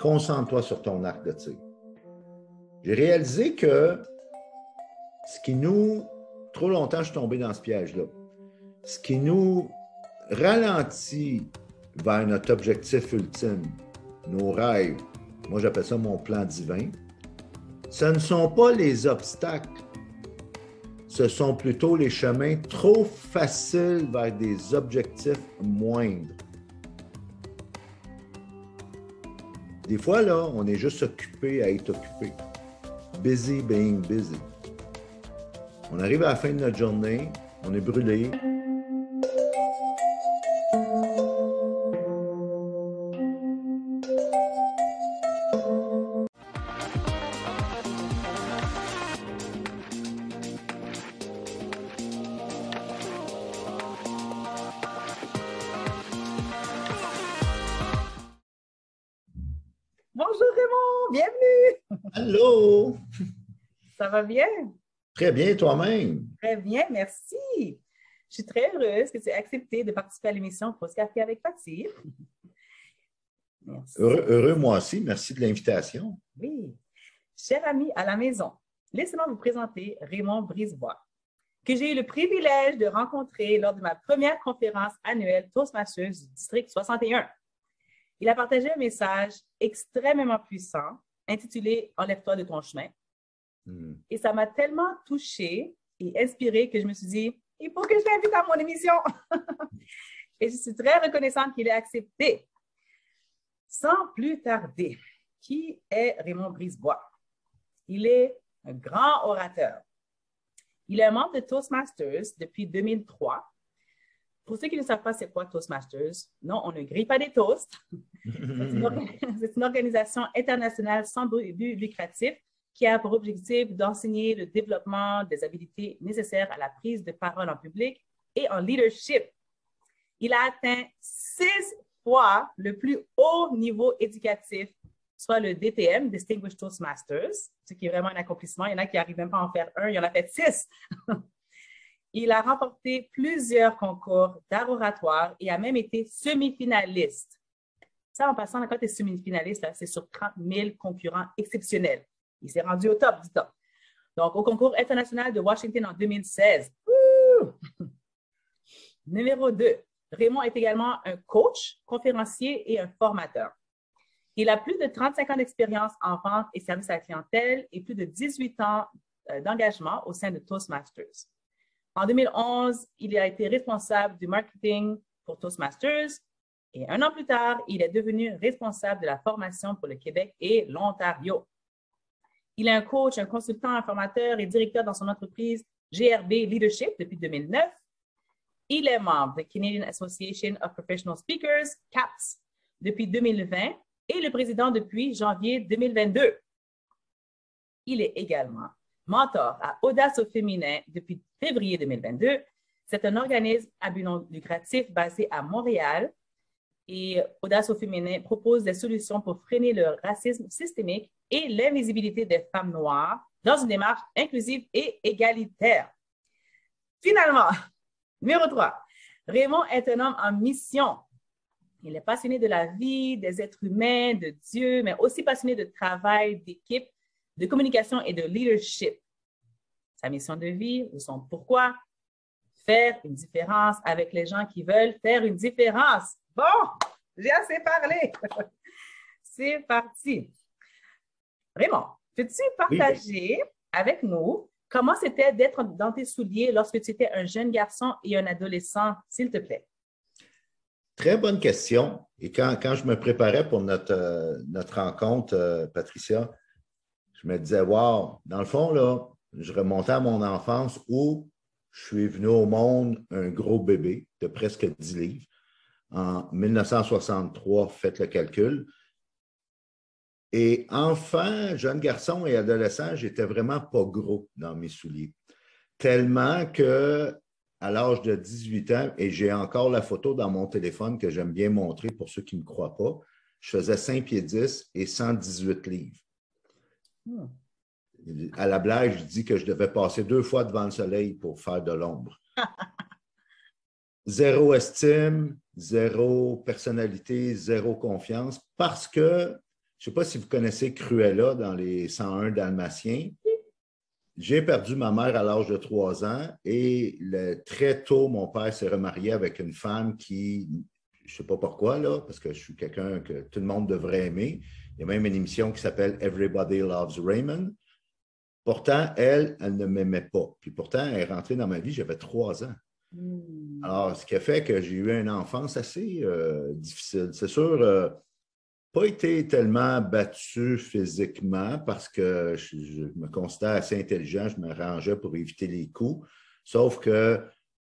concentre-toi sur ton arc de tir. J'ai réalisé que ce qui nous, trop longtemps, je suis tombé dans ce piège-là. Ce qui nous ralentit vers notre objectif ultime, nos rêves, moi j'appelle ça mon plan divin, ce ne sont pas les obstacles, ce sont plutôt les chemins trop faciles vers des objectifs moindres. Des fois, là, on est juste occupé à être occupé. Busy being busy. On arrive à la fin de notre journée, on est brûlé. Va bien? Très bien, toi-même. Très bien, merci. Je suis très heureuse que tu aies accepté de participer à l'émission Pause Café avec. Merci. Heureux, heureux, moi aussi. Merci de l'invitation. Oui. Chers amis à la maison, laissez-moi vous présenter Raymond Brisebois, que j'ai eu le privilège de rencontrer lors de ma première conférence annuelle Toastmasters du District 61. Il a partagé un message extrêmement puissant intitulé Enlève-toi de ton chemin. Mm. Et ça m'a tellement touchée et inspirée que je me suis dit, il faut que je l'invite à mon émission. et je suis très reconnaissante qu'il ait accepté. Sans plus tarder, qui est Raymond Brisebois? Il est un grand orateur. Il est un membre de Toastmasters depuis 2003 pour ceux qui ne savent pas c'est quoi Toastmasters, non, on ne grille pas des toasts. c'est une, organisation internationale sans but lucratif qui a pour objectif d'enseigner le développement des habiletés nécessaires à la prise de parole en public et en leadership. Il a atteint six fois le plus haut niveau éducatif, soit le DTM, Distinguished Toastmasters, ce qui est vraiment un accomplissement. Il y en a qui n'arrivent même pas à en faire un, il y en a fait six. Il a remporté plusieurs concours d'art oratoire et a même été semi-finaliste. Ça, en passant, quand tu es semi-finaliste, c'est sur 30 000 concurrents exceptionnels. Il s'est rendu au top du top. Donc, au concours international de Washington en 2016. Numéro 2, Raymond est également un coach, conférencier et un formateur. Il a plus de 35 ans d'expérience en vente et service à la clientèle et plus de 18 ans euh, d'engagement au sein de Toastmasters. En 2011, il a été responsable du marketing pour Toastmasters et un an plus tard, il est devenu responsable de la formation pour le Québec et l'Ontario. Il est un coach, un consultant, un formateur et directeur dans son entreprise GRB Leadership depuis 2009. Il est membre de Canadian Association of Professional Speakers, CAPS, depuis 2020 et le président depuis janvier 2022. Il est également mentor à Audace au féminin depuis février 2022. C'est un organisme à but non lucratif basé à Montréal et Audace au féminin propose des solutions pour freiner le racisme systémique et l'invisibilité des femmes noires dans une démarche inclusive et égalitaire. Finalement, numéro 3, Raymond est un homme en mission. Il est passionné de la vie, des êtres humains, de Dieu, mais aussi passionné de travail, d'équipe, de communication et de leadership. Sa mission de vie ou son pourquoi, faire une différence avec les gens qui veulent faire une différence. Bon, j'ai assez parlé. C'est parti. Raymond, peux-tu partager avec nous comment c'était d'être dans tes souliers lorsque tu étais un jeune garçon et un adolescent, s'il te plaît? Très bonne question. Et quand, je me préparais pour notre, euh, notre rencontre, euh, Patricia, je me disais, wow, dans le fond, là, je remontais à mon enfance où je suis venu au monde un gros bébé de presque 10 livres. En 1963, faites le calcul. Et enfant, jeune garçon et adolescent, j'étais vraiment pas gros dans mes souliers. Tellement que à l'âge de 18 ans, et j'ai encore la photo dans mon téléphone que j'aime bien montrer pour ceux qui ne croient pas, je faisais 5 pieds 10 et 118 livres. À la blague, je dis que je devais passer deux fois devant le soleil pour faire de l'ombre. zéro estime, zéro personnalité, zéro confiance, parce que, je ne sais pas si vous connaissez Cruella dans les 101 Dalmatiens. J'ai perdu ma mère à l'âge de trois ans et très tôt, mon père s'est remarié avec une femme qui, je ne sais pas pourquoi, là, parce que je suis quelqu'un que tout le monde devrait aimer. Il y a même une émission qui s'appelle Everybody Loves Raymond. Pourtant, elle, elle ne m'aimait pas. Puis pourtant, elle est rentrée dans ma vie, j'avais trois ans. Hmm. Alors, ce qui a fait que j'ai eu une enfance assez euh, difficile. C'est sûr, euh, pas été tellement battu physiquement parce que je, me considère assez intelligent, je me rangeais pour éviter les coups. Sauf que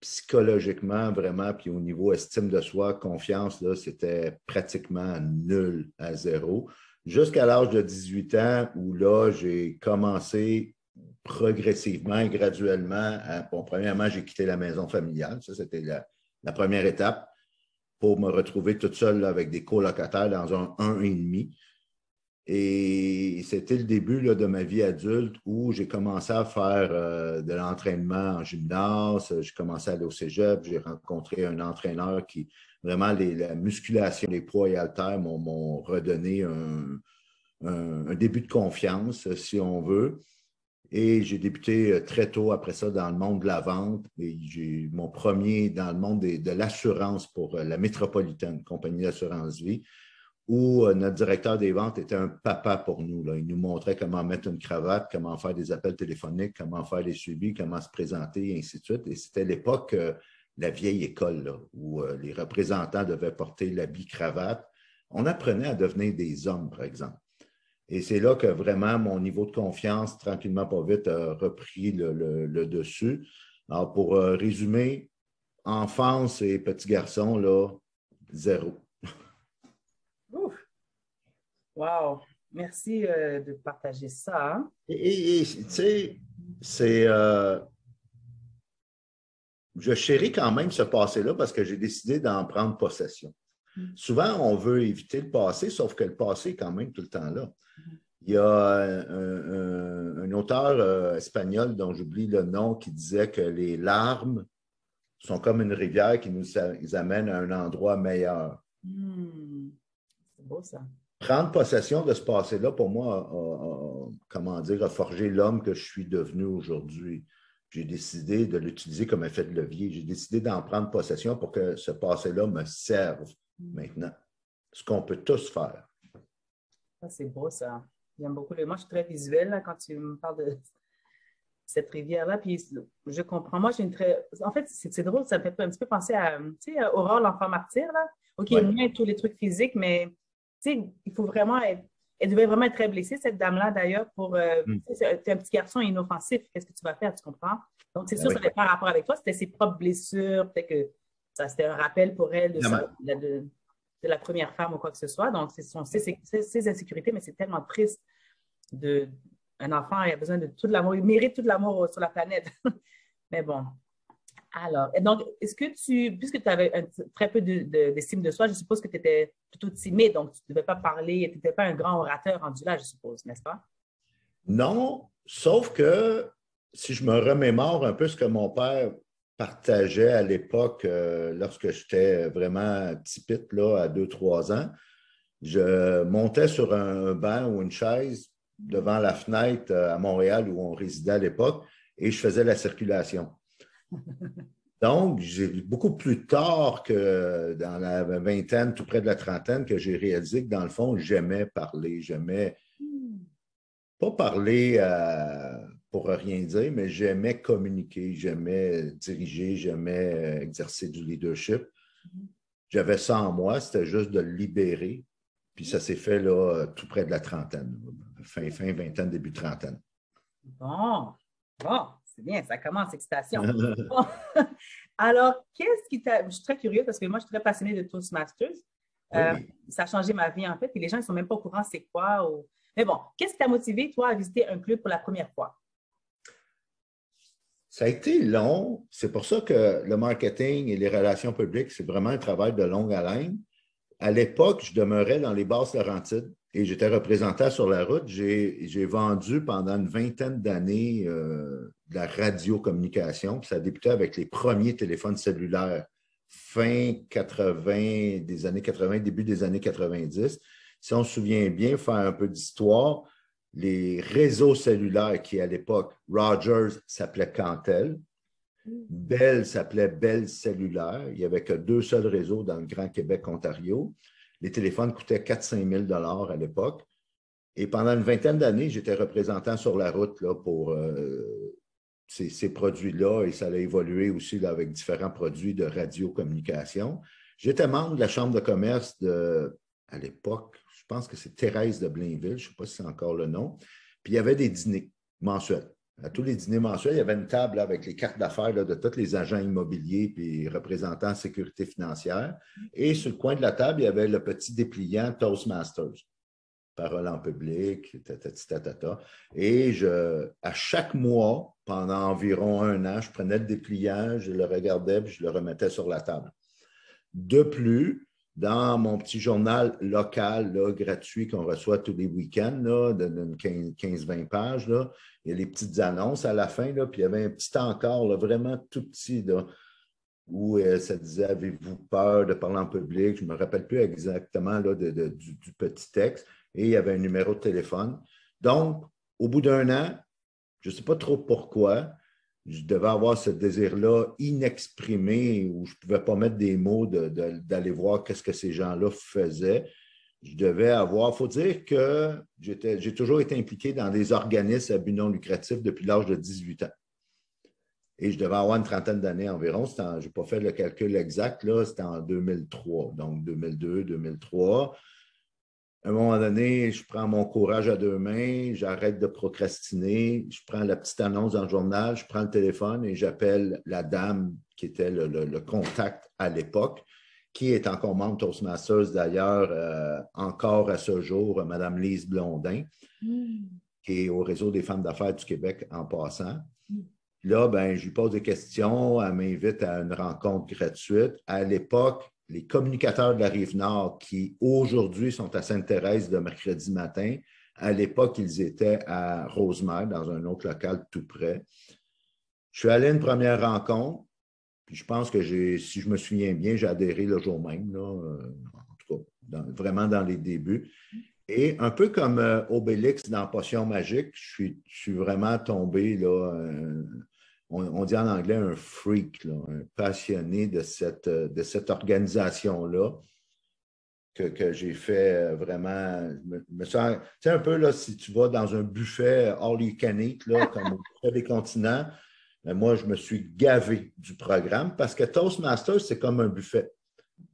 psychologiquement, vraiment, puis au niveau estime de soi, confiance, là, c'était pratiquement nul à zéro. Jusqu'à l'âge de 18 ans, où là, j'ai commencé progressivement et graduellement. bon, premièrement, j'ai quitté la maison familiale. Ça, c'était la, première étape pour me retrouver toute seule avec des colocataires dans un 1,5. Et c'était le début de ma vie adulte où j'ai commencé à faire euh, de l'entraînement en gymnase, j'ai commencé à aller au cégep, j'ai rencontré un entraîneur qui, vraiment, la musculation, les poids et haltères m'ont redonné un, début de confiance, si on veut. Et j'ai débuté euh, très tôt après ça dans le monde de la vente. Et j'ai mon premier dans le monde de l'assurance pour euh, la métropolitaine, compagnie d'assurance vie, où euh, notre directeur des ventes était un papa pour nous. Il nous montrait comment mettre une cravate, comment faire des appels téléphoniques, comment faire les suivis, comment se présenter, et ainsi de suite. Et c'était l'époque, la vieille école, où les représentants devaient porter l'habit cravate. On apprenait à devenir des hommes, par exemple. Et c'est là que vraiment mon niveau de confiance, tranquillement, pas vite, a repris le, dessus. Alors, pour euh, résumer, enfance et petit garçon, là, zéro. Ouf. Wow! Merci euh, de partager ça. Hein. Et tu sais, c'est. Je chéris quand même ce passé-là parce que j'ai décidé d'en prendre possession. Mm. Souvent, on veut éviter le passé, sauf que le passé est quand même tout le temps là. Il y a un, auteur euh, espagnol dont j'oublie le nom qui disait que les larmes sont comme une rivière qui nous amène à un endroit meilleur. Hmm. C'est beau ça. Prendre possession de ce passé-là, pour moi, comment dire, a forgé l'homme que je suis devenu aujourd'hui. J'ai décidé de l'utiliser comme effet de levier. J'ai décidé d'en prendre possession pour que ce passé-là me serve hmm. maintenant. Ce qu'on peut tous faire. c'est beau ça. J'aime beaucoup. Moi, je suis très visuelle quand tu me parles de cette rivière-là. Puis je comprends. Moi, j'ai une très. En fait, c'est drôle, ça me fait un petit peu penser à, tu sais, Aurore, l'enfant martyr, là. OK, il y a tous les trucs physiques, mais, tu sais, il faut vraiment être. Elle devait vraiment être très blessée, cette dame-là, d'ailleurs, pour. Euh, mm. Tu sais, un petit garçon inoffensif. Qu'est-ce que tu vas faire, tu comprends? Donc, c'est sûr, ça n'avait pas rapport avec toi. C'était ses propres blessures. Peut-être que ça, c'était un rappel pour elle de, de, de la première femme ou quoi que ce soit. Donc, c'est ses, insécurités, mais c'est tellement triste de un enfant, il a besoin de tout l'amour, il mérite tout l'amour sur la planète. mais bon. Alors, donc, est-ce que tu, puisque tu avais très peu d'estime de, soi, je suppose que tu étais plutôt timide, donc tu ne devais pas parler, tu n'étais pas un grand orateur rendu là, je suppose, n'est-ce pas? Non, sauf que si je me remémore un peu ce que mon père partageais à l'époque, euh, lorsque j'étais vraiment petit là, à 2-3 ans, je montais sur un banc ou une chaise devant la fenêtre euh, à Montréal où on résidait à l'époque et je faisais la circulation. Donc, j'ai beaucoup plus tard que dans la vingtaine, tout près de la trentaine, que j'ai réalisé que dans le fond, j'aimais parler, j'aimais pas parler à pour rien dire, mais j'aimais communiquer, j'aimais diriger, j'aimais exercer du leadership. J'avais ça en moi, c'était juste de le libérer. Puis ça s'est fait là, tout près de la trentaine, fin, fin vingtaine, début trentaine. Bon, bon, c'est bien, ça commence, excitation. Alors, qu'est-ce qui t'a. Je suis très curieuse parce que moi, je suis très passionnée de Toastmasters. Euh, ça a changé ma vie, en fait. Et les gens, ils ne sont même pas au courant c'est quoi. Mais bon, qu'est-ce qui t'a motivé, toi, à visiter un club pour la première fois? Ça a été long. C'est pour ça que le marketing et les relations publiques, c'est vraiment un travail de longue haleine. À l'époque, je demeurais dans les basses Laurentides et j'étais représentant sur la route. J'ai vendu pendant une vingtaine d'années euh, de la radiocommunication. ça a débuté avec les premiers téléphones cellulaires fin 80, des années 80, début des années 90. Si on se souvient bien, faire un peu d'histoire, les réseaux cellulaires qui, à l'époque, Rogers s'appelait Cantel, Bell s'appelait Bell Cellulaire. Il n'y avait que deux seuls réseaux dans le Grand Québec, Ontario. Les téléphones coûtaient 4-5 000 à l'époque. Et pendant une vingtaine d'années, j'étais représentant sur la route pour euh, ces, produits-là et ça a évolué aussi avec différents produits de radiocommunication. J'étais membre de la Chambre de commerce de, à l'époque, je pense que c'est Thérèse de Blainville, je ne sais pas si c'est encore le nom. Puis il y avait des dîners mensuels. À tous les dîners mensuels, il y avait une table avec les cartes d'affaires de tous les agents immobiliers et représentants de sécurité financière. Et sur le coin de la table, il y avait le petit dépliant Toastmasters parole en public, ta, Et je, à chaque mois, pendant environ un an, je prenais le dépliant, je le regardais, puis je le remettais sur la table. De plus, dans mon petit journal local gratuit qu'on reçoit tous les week-ends, de 15-20 pages, il y a les petites annonces à la fin, là, puis il y avait un petit encore, vraiment tout petit, où euh, ça disait Avez-vous peur de parler en public? Je ne me rappelle plus exactement là, du, du, petit texte, et il y avait un numéro de téléphone. Donc, au bout d'un an, je ne sais pas trop pourquoi, je devais avoir ce désir-là inexprimé où je ne pouvais pas mettre des mots d'aller voir qu'est-ce que ces gens-là faisaient. Je devais avoir, il faut dire que j'ai toujours été impliqué dans des organismes à but non lucratif depuis l'âge de 18 ans. Et je devais avoir une trentaine d'années environ. Je n'ai pas fait le calcul exact, là, c'était en 2003, donc 2002, 2003 à un moment donné, je prends mon courage à deux mains, j'arrête de procrastiner, je prends la petite annonce dans le journal, je prends le téléphone et j'appelle la dame qui était le, contact à l'époque, qui est encore membre Toastmasters d'ailleurs, euh, encore à ce jour, Mme Lise Blondin, hmm. qui est au réseau des femmes d'affaires du Québec en passant. Hmm. Là, ben, je lui pose des questions, elle m'invite à une rencontre gratuite. À l'époque, les communicateurs de la Rive-Nord qui aujourd'hui sont à Sainte-Thérèse le mercredi matin. À l'époque, ils étaient à Rosemère, dans un autre local tout près. Je suis allé à une première rencontre, puis je pense que j'ai, si je me souviens bien, j'ai adhéré le jour même, euh, en tout cas, vraiment dans les débuts. Et un peu comme euh, Obélix dans Potion magique, je suis, vraiment tombé là, euh, on, dit en anglais un freak, un passionné de cette, de cette organisation-là que, j'ai fait vraiment. Me, tu sais, un peu là, si tu vas dans un buffet all you can là, comme au des continents, ben, moi, je me suis gavé du programme parce que Toastmasters, c'est comme un buffet.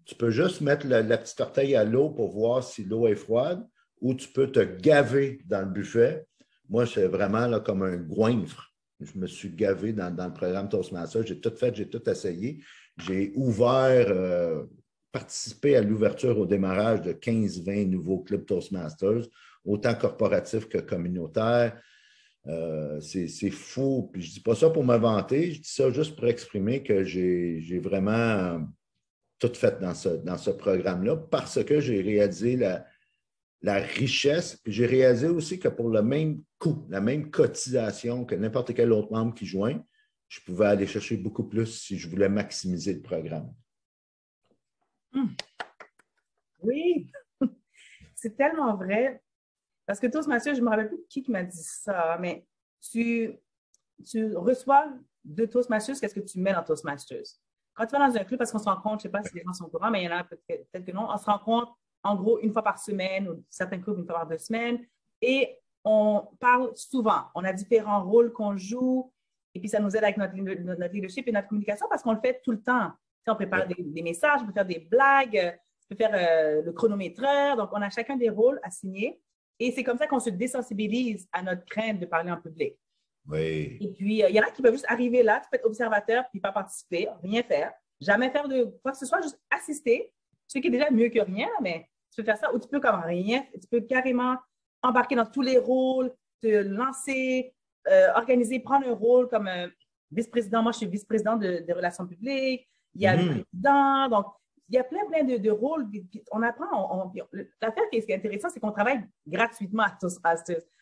Tu peux juste mettre la, petite orteille à l'eau pour voir si l'eau est froide ou tu peux te gaver dans le buffet. Moi, c'est vraiment là, comme un goinfre. Je me suis gavé dans, le programme Toastmasters. J'ai tout fait, j'ai tout essayé. J'ai ouvert, euh, participé à l'ouverture au démarrage de 15-20 nouveaux clubs Toastmasters, autant corporatifs que communautaires. Euh, c'est fou. Puis je ne dis pas ça pour m'inventer, je dis ça juste pour exprimer que j'ai vraiment tout fait dans ce, dans ce programme-là parce que j'ai réalisé la, la richesse. j'ai réalisé aussi que pour le même coût, la même cotisation que n'importe quel autre membre qui joint, je pouvais aller chercher beaucoup plus si je voulais maximiser le programme. Hmm. Oui, c'est tellement vrai. Parce que Toastmasters, je ne me rappelle plus qui, qui m'a dit ça, mais tu, tu reçois de Toastmasters, qu'est-ce que tu mets dans Toastmasters? Quand tu vas dans un club, parce qu'on se rend compte, je ne sais pas si les gens sont au courant, mais il y en a peut-être que non, on se rend compte en gros une fois par semaine ou certains clubs une fois par deux semaines. Et on parle souvent. On a différents rôles qu'on joue et puis ça nous aide avec notre, notre leadership et notre communication parce qu'on le fait tout le temps. on prépare des, messages, on peut faire des blagues, on peut faire euh, le chronométreur. Donc, on a chacun des rôles assignés et c'est comme ça qu'on se désensibilise à notre crainte de parler en public. Oui. Et puis, euh, il y en a qui peuvent juste arriver là, tu peux être observateur puis pas participer, rien faire, jamais faire de quoi que ce soit, juste assister, ce qui est déjà mieux que rien, mais tu peux faire ça ou tu peux comme rien. Tu peux carrément embarquer dans tous les rôles, te lancer, euh, organiser, prendre un rôle comme euh, vice-président. Moi, je suis vice-président de, des relations publiques. Il y a le mhm. président. Donc, il y a plein, plein de, rôles. On apprend. L'affaire qui est intéressante, c'est qu'on travaille gratuitement à tous.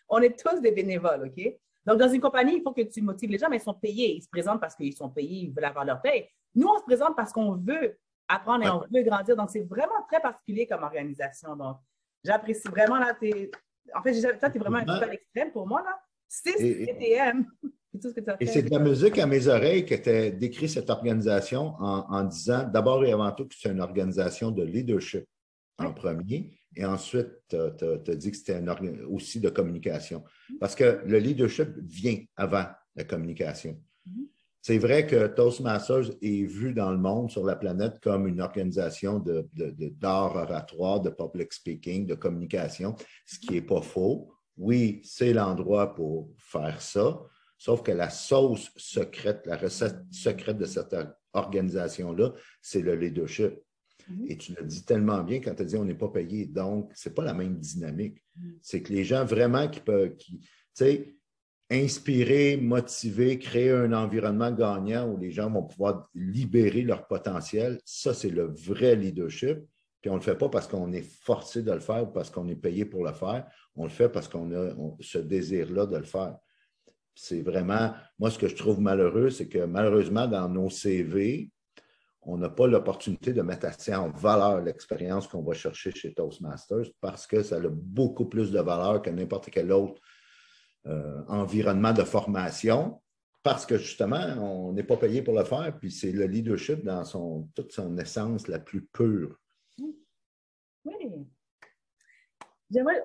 On est tous des bénévoles, OK? Donc, dans une compagnie, il faut que tu motives les gens, mais ils sont payés. Ils se présentent parce qu'ils sont payés, ils veulent avoir leur paye. nous, on se présente parce qu'on veut apprendre et on veut grandir. Donc, c'est vraiment très particulier comme organisation. Donc, j'apprécie vraiment là, en fait, toi, tu es vraiment un petit peu extrême pour moi, là. 6 TTM. Et c'est de la musique à mes oreilles que tu as décrit cette organisation en, disant d'abord et avant tout que c'est une organisation de leadership en premier, et ensuite tu as, dit que c'était aussi de communication. Parce que le leadership vient avant la communication. Mm-hmm. C'est vrai que Toastmasters est vu dans le monde, sur la planète, comme une organisation d'art de, oratoire, de public speaking, de communication, ce qui n'est pas faux. Oui, c'est l'endroit pour faire ça, sauf que la sauce secrète, la recette secrète de cette organisation-là, c'est le leadership. Mm-hmm. Et tu le dis tellement bien quand tu as dit on n'est pas payé. Donc, ce n'est pas la même dynamique. Mm-hmm. C'est que les gens vraiment qui peuvent, qui, tu sais, inspirer, motiver, créer un environnement gagnant où les gens vont pouvoir libérer leur potentiel, ça, c'est le vrai leadership. Puis on ne le fait pas parce qu'on est forcé de le faire ou parce qu'on est payé pour le faire. On le fait parce qu'on a ce désir-là de le faire. C'est vraiment, moi, ce que je trouve malheureux, c'est que malheureusement, dans nos CV, on n'a pas l'opportunité de mettre assez en valeur l'expérience qu'on va chercher chez Toastmasters parce que ça a beaucoup plus de valeur que n'importe quel autre euh, environnement de formation parce que justement, on n'est pas payé pour le faire, puis c'est le leadership dans son, toute son essence la plus pure. Oui.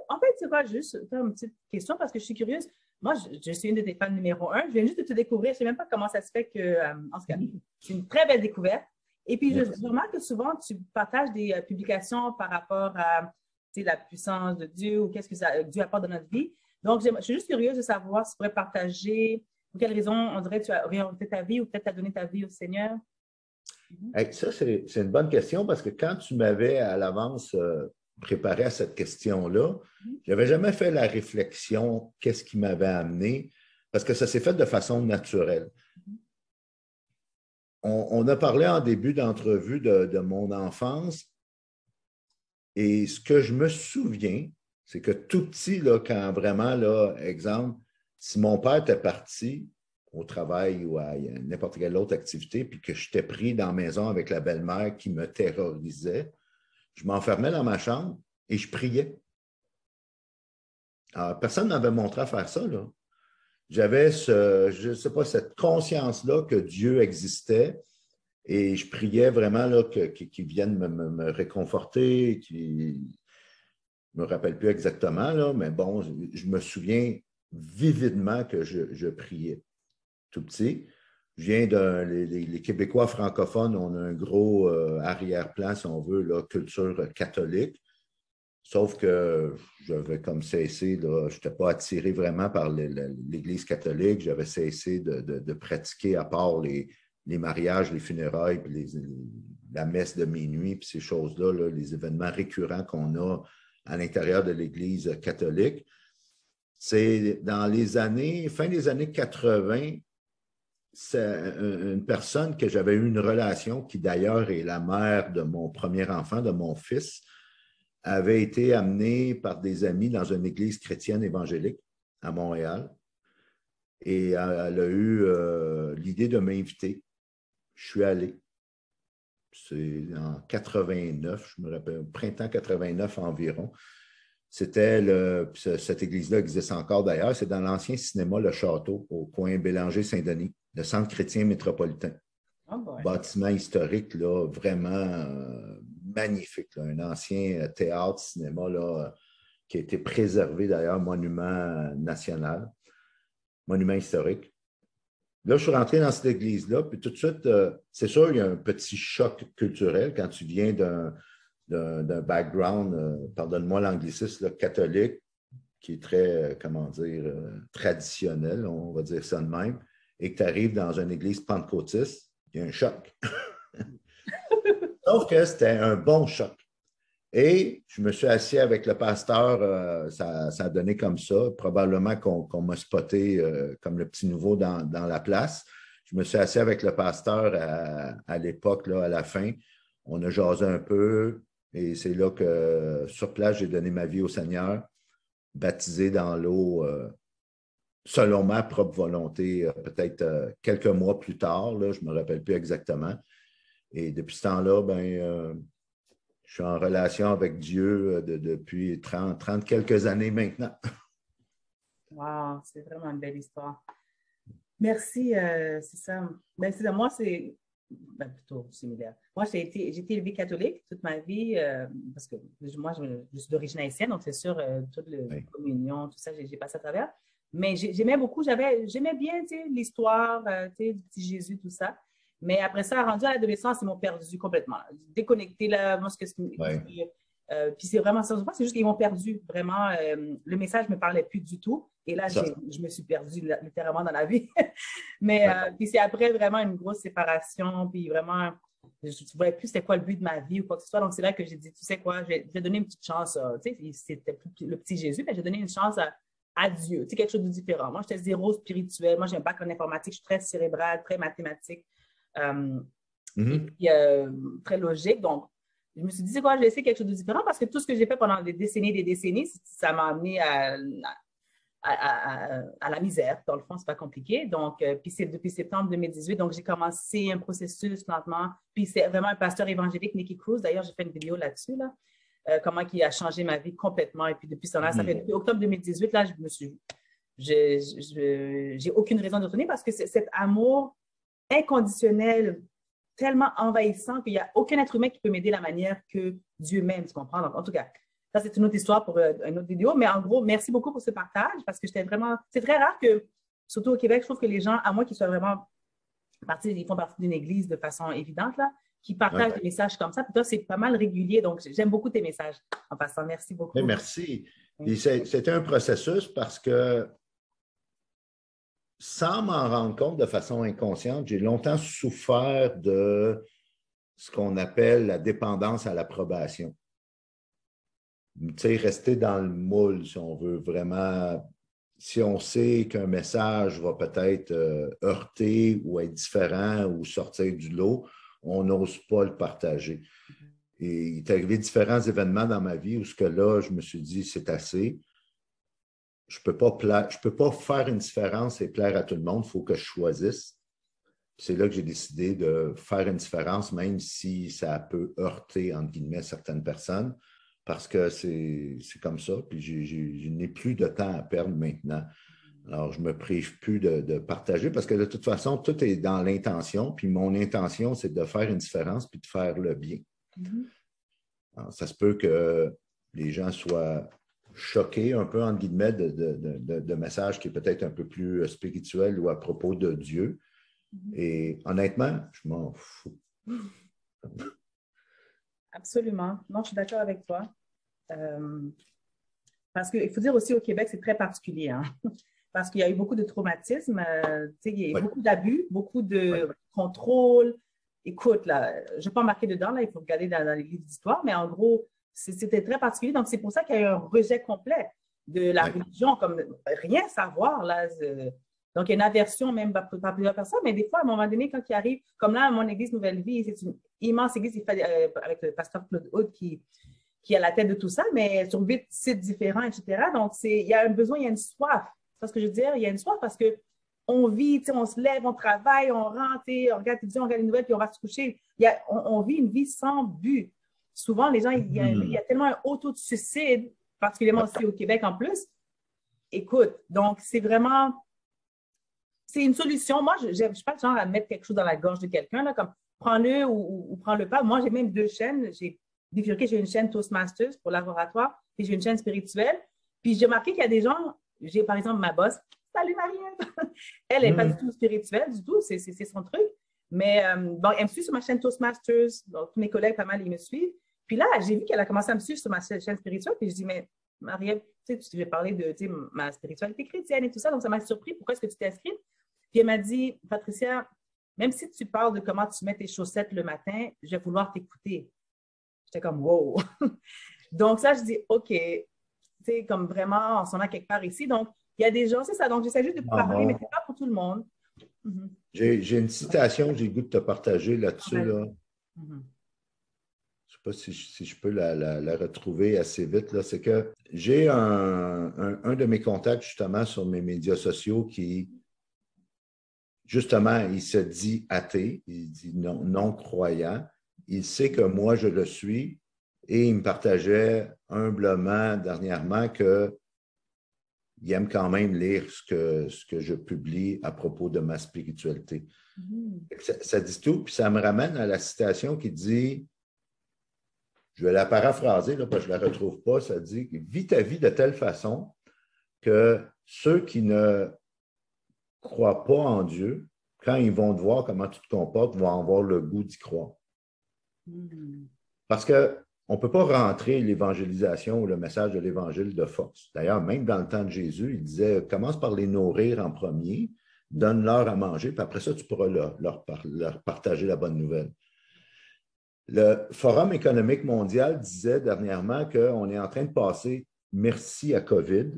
En fait, c'est pas juste faire une petite question parce que je suis curieuse. Moi, je, suis une de tes fans numéro un. Je viens juste de te découvrir. Je ne sais même pas comment ça se fait que, euh, en ce cas, c'est une très belle découverte. Et puis, je, remarque que souvent, tu partages des euh, publications par rapport à la puissance de Dieu ou qu'est-ce que ça, Dieu apporte dans notre vie. Donc, je suis juste curieuse de savoir si tu pourrais partager pour quelles raisons on dirait que tu as orienté ta vie ou peut-être tu as donné ta vie au Seigneur? Ça, c'est une bonne question parce que quand tu m'avais à l'avance euh, préparé à cette question-là, mhm. je n'avais jamais fait la réflexion qu'est-ce qui m'avait amené parce que ça s'est fait de façon naturelle. Mhm. On, a parlé en début d'entrevue de, de mon enfance et ce que je me souviens, c'est que tout petit, là, quand vraiment, là, exemple, si mon père était parti au travail ou à n'importe quelle autre activité, puis que j'étais pris dans la maison avec la belle-mère qui me terrorisait, je m'enfermais dans ma chambre et je priais. Alors, personne n'avait montré à faire ça. J'avais je sais cette conscience-là que Dieu existait et je priais vraiment qu'il vienne me, réconforter, qu'il je me rappelle plus exactement, là, mais bon, je, me souviens vividement que je, priais tout petit. Je viens de les, Québécois francophones, on a un gros euh, arrière-plan, si on veut, la culture catholique. Sauf que j'avais comme cessé, je n'étais pas attiré vraiment par l'Église catholique, j'avais cessé de, pratiquer à part les, mariages, les funérailles, la messe de minuit, puis ces choses-là, les événements récurrents qu'on a à l'intérieur de l'Église catholique. C'est dans les années, fin des années 80, c'est une personne que j'avais eu une relation, qui d'ailleurs est la mère de mon premier enfant, de mon fils, avait été amenée par des amis dans une église chrétienne évangélique à Montréal. Et elle a eu euh, l'idée de m'inviter. Je suis allé c'est en 89, je me rappelle, printemps 89 environ. C'était le, cette église-là existe encore d'ailleurs, c'est dans l'ancien cinéma Le Château, au coin Bélanger-Saint-Denis, le centre chrétien métropolitain. Oh Bâtiment historique, là, vraiment euh, magnifique, un ancien euh, théâtre, cinéma là, qui a été préservé d'ailleurs, monument national, monument historique. Là, je suis rentré dans cette église-là, puis tout de suite, euh, c'est sûr, il y a un petit choc culturel quand tu viens d'un background, euh, pardonne-moi l'anglicisme, catholique, qui est très, euh, comment dire, traditionnel, on va dire ça de même, et que tu arrives dans une église pentecôtiste, il y a un choc. Sauf que c'était un bon choc. Et je me suis assis avec le pasteur, euh, ça, a donné comme ça, probablement qu'on m'a spoté euh, comme le petit nouveau dans, la place. Je me suis assis avec le pasteur à, l'époque, à la fin. On a jasé un peu et c'est là que sur place, j'ai donné ma vie au Seigneur, baptisé dans l'eau euh, selon ma propre volonté, peut-être quelques mois plus tard, là, je ne me rappelle plus exactement. Et depuis ce temps-là, ben, je suis en relation avec Dieu depuis 30, 30 quelques années maintenant. Wow, c'est vraiment une belle histoire. Merci, euh, c'est. Ben, moi, c'est ben, plutôt similaire. Moi, j'ai été, été élevée catholique toute ma vie euh, parce que moi, je, suis d'origine haïtienne, donc c'est sûr, euh, toute la communion, tout ça, j'ai passé à travers. Mais j'aimais beaucoup, j'aimais bien l'histoire du petit Jésus, tout ça. Mais après ça, rendu à l'adolescence, ils m'ont perdu complètement. Déconnecté, là, moi, ce que, euh, puis c'est vraiment ça. C'est juste qu'ils m'ont perdu. Vraiment, euh, le message ne me parlait plus du tout. Et là, je me suis perdue littéralement dans la vie. Mais euh, puis c'est après vraiment une grosse séparation. Puis vraiment, je ne voyais plus c'était quoi le but de ma vie ou quoi que ce soit. Donc c'est là que j'ai dit, tu sais quoi, je vais, donner une petite chance. tu sais, c'était le petit Jésus, mais j'ai donné une chance à, Dieu. Tu sais, quelque chose de différent. Moi, j'étais zéro spirituel. Moi, j'ai un bac en informatique. Je suis très cérébrale, très mathématique. Mm-hmm. très logique. Donc, je me suis dit, c'est quoi, je vais essayer quelque chose de différent parce que tout ce que j'ai fait pendant des décennies et des décennies, ça m'a amené à, à, la misère. Dans le fond, c'est pas compliqué. Donc, euh, puis c'est depuis septembre 2018, donc j'ai commencé un processus lentement. Puis c'est vraiment un pasteur évangélique, Nicky Cruz. D'ailleurs, j'ai fait une vidéo là-dessus, là, euh, comment il a changé ma vie complètement. Et puis depuis ça, ça fait mm. depuis octobre 2018, là, je me suis, j'ai aucune raison de retourner parce que cet amour inconditionnel tellement envahissant qu'il n'y a aucun être humain qui peut m'aider de la manière que Dieu m'aime, tu comprends? en tout cas, ça, c'est une autre histoire pour euh, une autre vidéo. Mais en gros, merci beaucoup pour ce partage parce que j'étais vraiment. C'est très rare que, surtout au Québec, je trouve que les gens, à moins qu'ils soient vraiment partis, ils font partie d'une église de façon évidente, là, qui partagent des messages comme ça. Puis toi, c'est pas mal régulier. Donc, j'aime beaucoup tes messages en passant. Merci beaucoup. merci. C'était un processus parce que sans m'en rendre compte de façon inconsciente, j'ai longtemps souffert de ce qu'on appelle la dépendance à l'approbation. Tu sais, rester dans le moule, si on veut vraiment, si on sait qu'un message va peut-être euh, heurter ou être différent ou sortir du lot, on n'ose pas le partager. Et il est arrivé différents événements dans ma vie où ce que là, je me suis dit, c'est assez je ne peux, pas peux pas faire une différence et plaire à tout le monde, il faut que je choisisse. C'est là que j'ai décidé de faire une différence, même si ça peut heurter, entre guillemets, certaines personnes, parce que c'est comme ça. Puis je n'ai plus de temps à perdre maintenant. Alors, je ne me prive plus de, partager parce que de toute façon, tout est dans l'intention. Puis mon intention, c'est de faire une différence puis de faire le bien. Mm-hmm. ça se peut que les gens soient choqué un peu, entre guillemets, de, de, de, messages qui est peut-être un peu plus euh, spirituel ou à propos de Dieu. Mm-hmm. Et honnêtement, je m'en fous. Absolument. Non, je suis d'accord avec toi. Euh, parce qu'il faut dire aussi au Québec, c'est très particulier. Hein. Parce qu'il y a eu beaucoup de traumatismes, euh, il y a eu beaucoup d'abus, beaucoup de contrôle. Écoute, là, je ne vais pas marquer dedans, là, il faut regarder dans les livres d'histoire, mais en gros, c'était très particulier. Donc, c'est pour ça qu'il y a eu un rejet complet de la religion, comme rien savoir. Là, donc, il y a une aversion même par, plusieurs personnes, mais des fois, à un moment donné, quand il arrive, comme là, à mon église Nouvelle Vie, c'est une immense église euh, avec le pasteur Claude Hood qui, qui est à la tête de tout ça, mais sur huit sites différents, etc. Donc, il y a un besoin, il y a une soif. C'est ce que je veux dire. Il y a une soif parce que on vit, on se lève, on travaille, on rentre, on regarde, on regarde les nouvelles, puis on va se coucher. Il y a, on, vit une vie sans but souvent, les gens, il y, a, hmm. tellement un haut taux de suicide, particulièrement aussi au Québec en plus. Écoute, donc c'est vraiment, c'est une solution. Moi, je ne suis pas le genre à mettre quelque chose dans la gorge de quelqu'un, comme prends-le ou, prends-le pas. Moi, j'ai même deux chaînes. J'ai bifurqué, j'ai une chaîne Toastmasters pour laboratoire, puis j'ai une chaîne spirituelle. Puis j'ai remarqué qu'il y a des gens, j'ai par exemple ma boss, salut Marianne, elle n'est pas hmm. du tout spirituelle, du tout, c'est son truc. Mais euh, bon, elle me suit sur ma chaîne Toastmasters, donc tous mes collègues, pas mal, ils me suivent. Puis là, j'ai vu qu'elle a commencé à me suivre sur ma chaîne spirituelle. Puis je dis, mais Marie, tu sais, tu parler de ma spiritualité chrétienne et tout ça. Donc, ça m'a surpris. Pourquoi est-ce que tu t'es inscrite? Puis elle m'a dit, Patricia, même si tu parles de comment tu mets tes chaussettes le matin, je vais vouloir t'écouter. J'étais comme, wow. donc, ça, je dis, OK, tu sais, comme vraiment, on s'en a quelque part ici. Donc, il y a des gens, c'est ça. Donc, j'essaie juste de ah parler, mais ce n'est pas pour tout le monde. Mhm. J'ai une citation, j'ai le goût de te partager là-dessus. Là. Mhm sais pas si, je peux la, retrouver assez vite, c'est que j'ai un, de mes contacts justement sur mes médias sociaux qui, justement, il se dit athée, il dit non, croyant. Il sait que moi, je le suis et il me partageait humblement dernièrement qu'il aime quand même lire ce que, ce que je publie à propos de ma spiritualité. Mm-hmm. Ça, dit tout, puis ça me ramène à la citation qui dit, je vais la paraphraser, là, parce que je ne la retrouve pas, ça dit, vis ta vie de telle façon que ceux qui ne croient pas en Dieu, quand ils vont te voir comment tu te comportes, vont avoir le goût d'y croire. Parce qu'on ne peut pas rentrer l'évangélisation ou le message de l'Évangile de force. D'ailleurs, même dans le temps de Jésus, il disait commence par les nourrir en premier, donne-leur à manger, puis après ça, tu pourras leur, partager la bonne nouvelle. Le Forum économique mondial disait dernièrement qu'on est en train de passer, merci à COVID,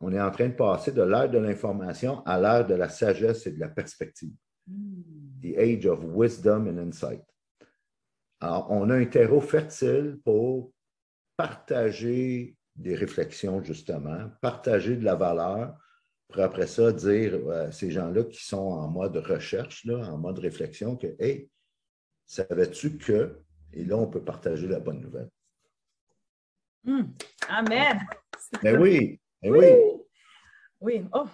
on est en train de passer de l'ère de l'information à l'ère de la sagesse et de la perspective. Hmm. The age of wisdom and insight. Alors, on a un terreau fertile pour partager des réflexions, justement, partager de la valeur, pour après ça dire à ces gens-là qui sont en mode recherche, là, en mode réflexion, que, hey, savais-tu que, et là, on peut partager la bonne nouvelle. Hmm. Amen. Mais oui, mais oui. Oui. Oh,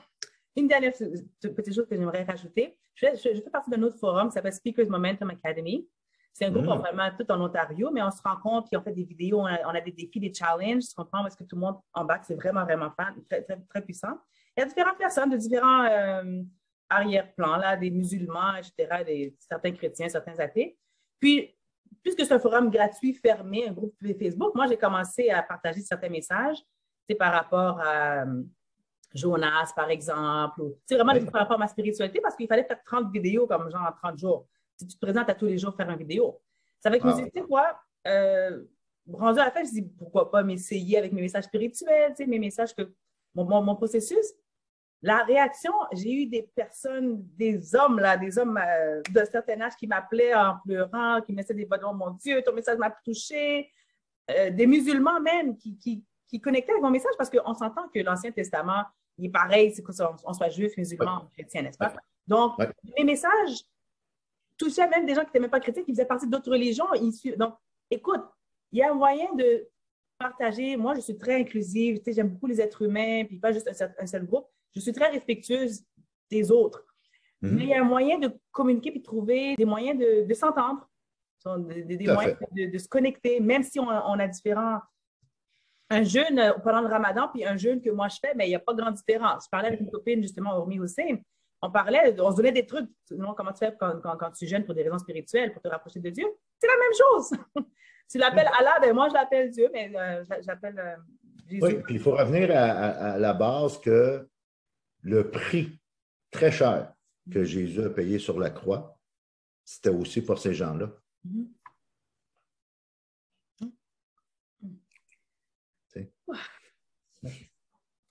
une dernière petite chose que j'aimerais rajouter. Je fais, je fais partie d'un autre forum qui s'appelle Speakers Momentum Academy. C'est un groupe hmm. vraiment tout en Ontario, mais on se rencontre puis on fait des vidéos, on a, des défis, des challenges, tu comprends, parce que tout le monde en bas, c'est vraiment, vraiment fan, très, très, très puissant. Il y a différentes personnes de différents euh, arrière-plans, là, des musulmans, etc., des, certains chrétiens, certains athées. Puis, puisque c'est un forum gratuit, fermé, un groupe Facebook, moi, j'ai commencé à partager certains messages, c'est par rapport à euh, Jonas, par exemple, c'est vraiment par rapport à ma spiritualité, parce qu'il fallait faire 30 vidéos comme genre en 30 jours. Si tu te présentes à tous les jours faire une vidéo. Ça fait que je me suis dit, quoi, euh, rendu à la fin, je dit, pourquoi pas m'essayer avec mes messages spirituels, mes messages que, mon, mon processus. La réaction, j'ai eu des personnes, des hommes, là, des hommes euh, de certain âge qui m'appelaient en pleurant, qui me disaient des bonhommes, mon Dieu, ton message m'a touché. Euh, des musulmans même qui, qui, connectaient avec mon message parce qu'on s'entend que l'Ancien Testament, il est pareil, c'est qu'on on soit juif, musulman, chrétien, n'est-ce pas? Donc, mes messages touchaient même des gens qui n'étaient même pas chrétiens, qui faisaient partie d'autres religions. Donc, écoute, il y a un moyen de partager. Moi, je suis très inclusive, tu sais, j'aime beaucoup les êtres humains, puis pas juste un seul groupe je suis très respectueuse des autres. Mhm. Mais il y a un moyen de communiquer et de trouver des moyens de, s'entendre, des, moyens de, se connecter, même si on, a différents. Un jeûne euh, pendant le ramadan, puis un jeûne que moi je fais, mais il n'y a pas de grande différence. Je parlais avec une copine, justement, Ormi Hussein. On parlait, on se donnait des trucs. Non, comment tu fais quand, quand, tu jeûnes pour des raisons spirituelles, pour te rapprocher de Dieu? C'est la même chose. tu l'appelles Allah, ben moi je l'appelle Dieu, mais euh, j'appelle euh, Jésus. Oui, puis il faut revenir à la base que le prix très cher que Jésus a payé sur la croix, c'était aussi pour ces gens-là.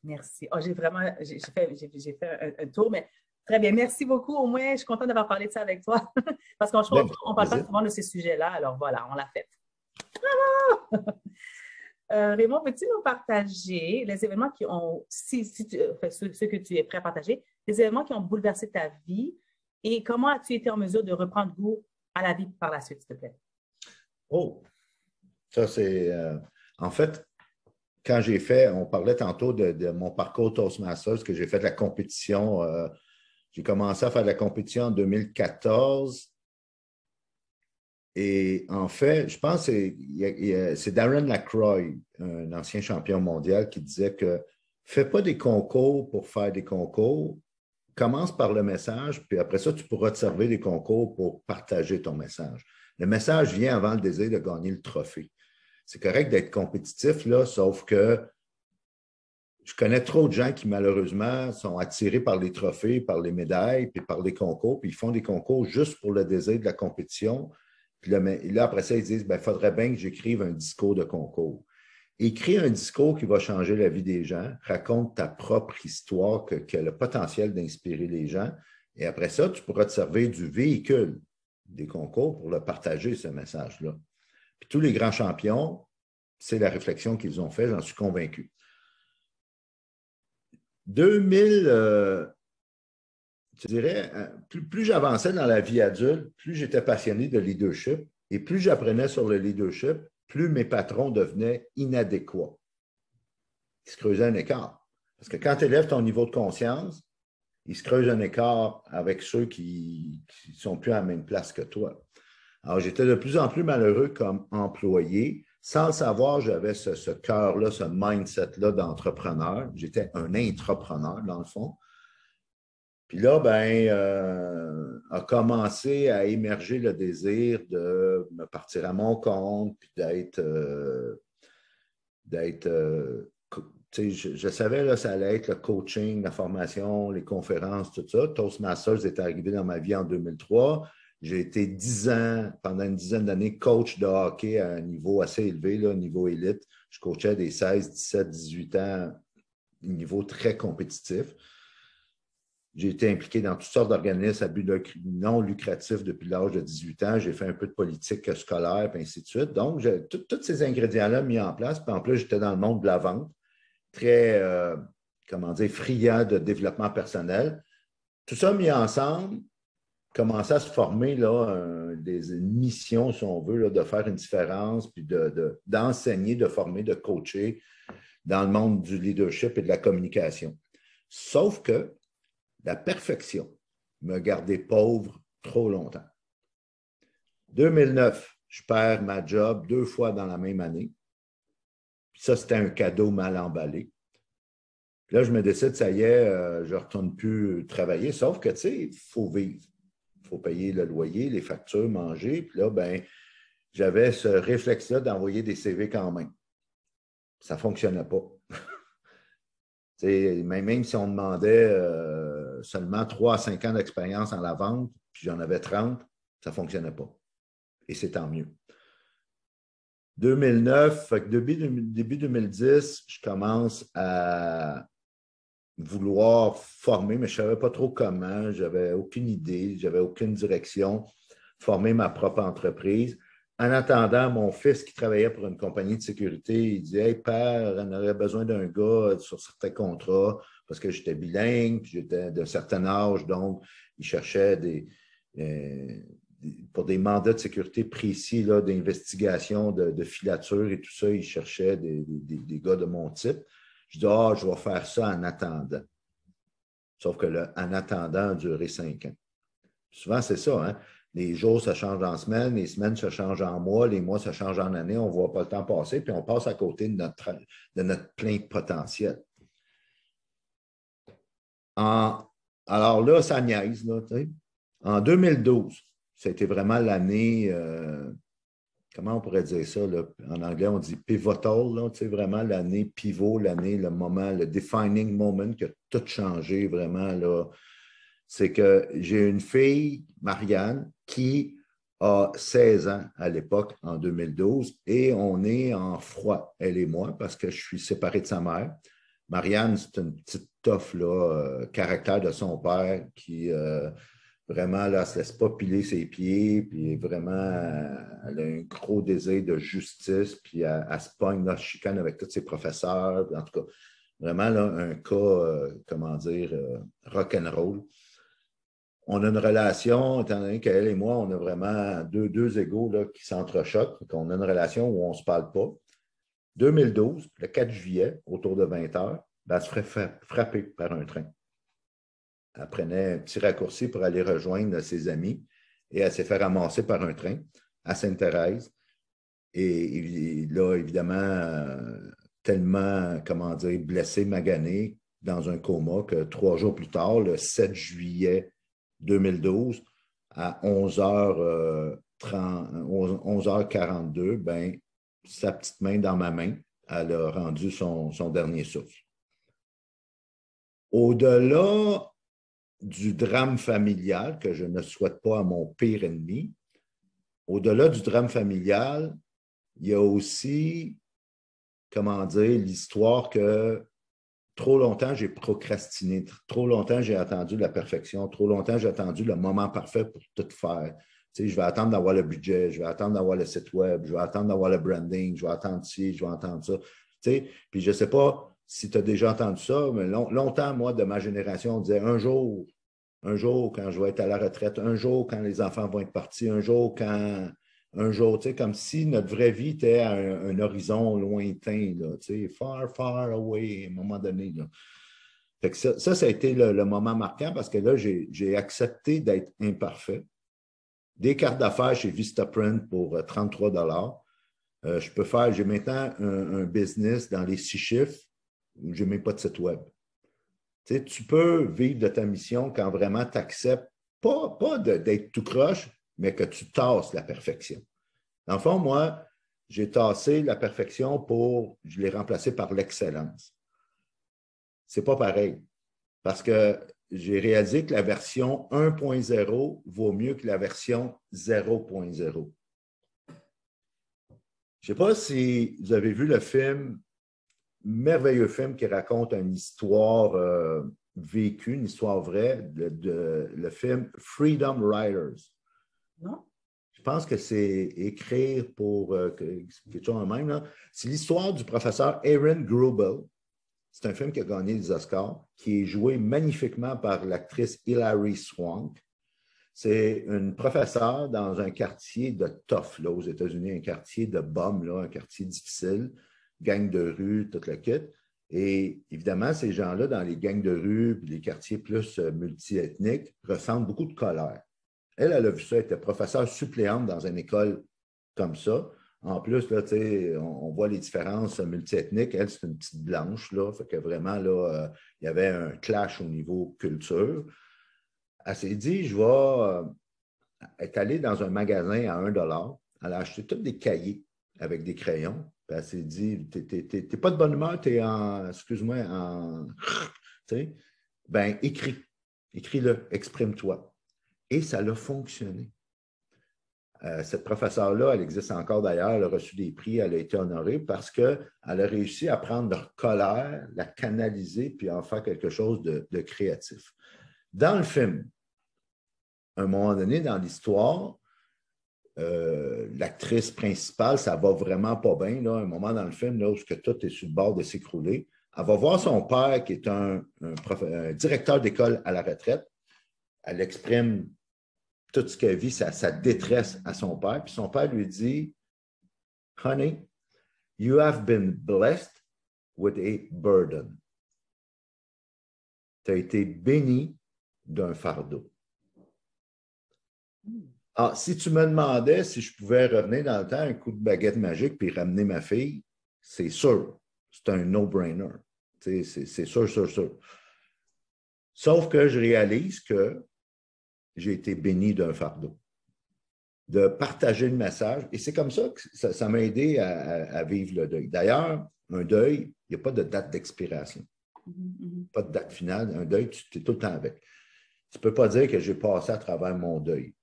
Merci. Oh, j'ai vraiment j'ai fait, un, tour, mais très bien. Merci beaucoup. Au moins, je suis contente d'avoir parlé de ça avec toi. Parce qu'on ne parle pas souvent de ces sujets-là. Alors voilà, on l'a fait. Euh, Raymond, peux-tu nous partager les événements qui ont, si, si tu, ce, que tu es prêt à partager, les événements qui ont bouleversé ta vie et comment as-tu été en mesure de reprendre goût à la vie par la suite, s'il te plaît? Oh, ça c'est. Euh, en fait, quand j'ai fait, on parlait tantôt de, mon parcours Toastmasters, que j'ai fait de la compétition. Euh, j'ai commencé à faire de la compétition en 2014 et en fait, je pense que c'est Darren Lacroix, un ancien champion mondial, qui disait que fais pas des concours pour faire des concours, commence par le message, puis après ça, tu pourras te servir des concours pour partager ton message. Le message vient avant le désir de gagner le trophée. C'est correct d'être compétitif, là, sauf que je connais trop de gens qui, malheureusement, sont attirés par les trophées, par les médailles, puis par les concours, puis ils font des concours juste pour le désir de la compétition, puis là, après ça, ils disent, il ben, faudrait bien que j'écrive un discours de concours. Écris un discours qui va changer la vie des gens, raconte ta propre histoire qui a le potentiel d'inspirer les gens. Et après ça, tu pourras te servir du véhicule des concours pour le partager, ce message-là. Puis tous les grands champions, c'est la réflexion qu'ils ont faite, j'en suis convaincu. 2000, euh, je dirais, euh, plus, j'avançais dans la vie adulte, plus j'étais passionné de leadership et plus j'apprenais sur le leadership, plus mes patrons devenaient inadéquats. Ils se creusaient un écart. Parce que quand tu élèves ton niveau de conscience, ils se creusent un écart avec ceux qui ne sont plus à la même place que toi. Alors, j'étais de plus en plus malheureux comme employé. Sans le savoir, j'avais ce, cœur-là, ce mindset-là d'entrepreneur. J'étais un intrapreneur, dans le fond. Puis là, ben, euh, a commencé à émerger le désir de me partir à mon compte, puis d'être, euh, d'être euh, je, savais que ça allait être le coaching, la formation, les conférences, tout ça. Toastmasters est arrivé dans ma vie en 2003. J'ai été dix ans, pendant une dizaine d'années, coach de hockey à un niveau assez élevé, là, niveau élite. Je coachais des 16, 17, 18 ans, niveau très compétitif. J'ai été impliqué dans toutes sortes d'organismes à but non lucratif depuis l'âge de 18 ans. J'ai fait un peu de politique scolaire, et ainsi de suite. Donc, tous ces ingrédients-là mis en place. Puis en plus, j'étais dans le monde de la vente très, euh, comment dire, friand de développement personnel. Tout ça mis ensemble, commençait à se former là, des missions, si on veut, de faire une différence, puis d'enseigner, de, de former, de coacher dans le monde du leadership et de la communication. Sauf que la perfection me gardait pauvre trop longtemps. 2009, je perds ma job deux fois dans la même année ça, c'était un cadeau mal emballé. Là, je me décide, ça y est, euh, je ne retourne plus travailler. Sauf que, tu sais, il faut vivre. Il faut payer le loyer, les factures, manger. Puis là, ben, j'avais ce réflexe-là d'envoyer des CV quand même. Ça ne fonctionnait pas. même, même si on demandait euh, seulement 3 à 5 ans d'expérience en la vente, puis j'en avais 30, ça ne fonctionnait pas. Et c'est tant mieux. 2009, fait que début, début 2010, je commence à vouloir former, mais je ne savais pas trop comment, je n'avais aucune idée, je n'avais aucune direction, former ma propre entreprise. En attendant, mon fils qui travaillait pour une compagnie de sécurité, il disait Hey, père, on aurait besoin d'un gars sur certains contrats parce que j'étais bilingue, puis j'étais d'un certain âge, donc il cherchait des, euh, pour des mandats de sécurité précis, d'investigation, de, filature et tout ça, ils cherchaient des, gars de mon type. Je dis, ah, je vais faire ça en attendant. Sauf que le en attendant a duré cinq ans. Souvent, c'est ça. Hein? Les jours, ça change en semaines, les semaines, ça change en mois, les mois, ça change en années, on ne voit pas le temps passer, puis on passe à côté de notre, de notre plein potentiel. Alors là, ça niaise. Là, en 2012, c'était vraiment l'année, euh, comment on pourrait dire ça? En anglais, on dit pivotal, vraiment l'année pivot, l'année, le moment, le defining moment qui a tout changé vraiment. Là. C'est que j'ai une fille, Marianne, qui a 16 ans à l'époque, en 2012, et on est en froid, elle et moi, parce que je suis séparé de sa mère. Marianne, c'est une petite toffe, là, euh, caractère de son père qui. Euh, Vraiment, elle ne se laisse pas piler ses pieds, puis vraiment, elle a un gros désir de justice, puis elle, se pogne, là, chicane avec tous ses professeurs. En tout cas, vraiment, là, un cas, euh, comment dire, rock'n'roll. On a une relation, étant donné qu'elle et moi, on a vraiment deux, deux égaux là, qui s'entrechoquent, qu'on a une relation où on ne se parle pas. 2012, le 4 juillet, autour de 20 heures, ben, elle se ferait frapper par un train. Elle prenait un petit raccourci pour aller rejoindre ses amis et elle s'est fait ramasser par un train à Sainte-Thérèse. Et là, évidemment, tellement, comment dire, blessé, magané, dans un coma, que trois jours plus tard, le 7 juillet 2012, à 11h, 11h42, ben, sa petite main dans ma main, elle a rendu son, dernier souffle. Au-delà du drame familial que je ne souhaite pas à mon pire ennemi, au-delà du drame familial, il y a aussi, comment dire, l'histoire que trop longtemps j'ai procrastiné, trop longtemps j'ai attendu la perfection, trop longtemps j'ai attendu le moment parfait pour tout faire. Je vais attendre d'avoir le budget, je vais attendre d'avoir le site web, je vais attendre d'avoir le branding, je vais attendre ci, je vais attendre ça. Tu sais, puis je ne sais pas si tu as déjà entendu ça, mais longtemps, moi, de ma génération, on disait un jour, un jour quand je vais être à la retraite, un jour quand les enfants vont être partis, un jour quand un jour, tu sais, comme si notre vraie vie était à un, horizon lointain, là, tu sais, far, far away à un moment donné. Là. Ça, ça, a été le, moment marquant parce que là, j'ai accepté d'être imparfait. Des cartes d'affaires chez Vistaprint pour 33 euh, dollars. Euh, je peux faire, j'ai maintenant un, business dans les six chiffres où je n'ai même pas de site web. Tu, sais, tu peux vivre de ta mission quand vraiment tu acceptes, pas, pas d'être tout croche, mais que tu tasses la perfection. Dans le fond, moi, j'ai tassé la perfection pour, je l'ai remplacé par l'excellence. C'est pas pareil. Parce que j'ai réalisé que la version 1.0 vaut mieux que la version 0.0. Je ne sais pas si vous avez vu le film, merveilleux film qui raconte une histoire euh, vécue, une histoire vraie, de, le film Freedom Riders. Non? Je pense que c'est écrire pour euh, quelque chose en même. C'est l'histoire du professeur Aaron Grubel. C'est un film qui a gagné des Oscars, qui est joué magnifiquement par l'actrice Hilary Swank. C'est une professeure dans un quartier de tough, là, aux États-Unis, un quartier de bum, là, un quartier difficile, gang de rue, toute la quête. Et évidemment, ces gens-là, dans les gangs de rue, les quartiers plus euh, multiethniques, ressentent beaucoup de colère. Elle, elle a vu ça, elle était professeure suppléante dans une école comme ça. En plus, là, on, voit les différences multiethniques. Elle, c'est une petite blanche, là. Fait que vraiment, là, euh, il y avait un clash au niveau culture. Elle s'est dit, je vais euh, être allée dans un magasin à 1 dollar. Elle a acheté tous des cahiers avec des crayons. Elle s'est dit, t'es pas de bonne humeur, tu es en, excuse-moi, en... Ben écris. Écris-le, exprime-toi. Et ça a fonctionné. Euh, cette professeure-là, elle existe encore d'ailleurs, elle a reçu des prix, elle a été honorée parce qu'elle a réussi à prendre leur colère, la canaliser, puis en faire quelque chose de, créatif. Dans le film, à un moment donné, dans l'histoire, euh, l'actrice principale, ça va vraiment pas bien. Là, un moment dans le film là, où tout est sur le bord de s'écrouler. Elle va voir son père, qui est un directeur d'école à la retraite. Elle exprime tout ce qu'elle vit, sa, détresse à son père. Puis son père lui dit Honey, you have been blessed with a burden. Tu as été béni d'un fardeau. Ah, si tu me demandais si je pouvais revenir dans le temps, un coup de baguette magique puis ramener ma fille, c'est sûr. C'est un no-brainer. C'est sûr, sûr, sûr. Sauf que je réalise que j'ai été béni d'un fardeau, de partager le message. Et c'est comme ça que ça m'a aidé à, vivre le deuil. D'ailleurs, un deuil, il n'y a pas de date d'expiration, pas de date finale. Un deuil, tu es tout le temps avec. Tu ne peux pas dire que j'ai passé à travers mon deuil.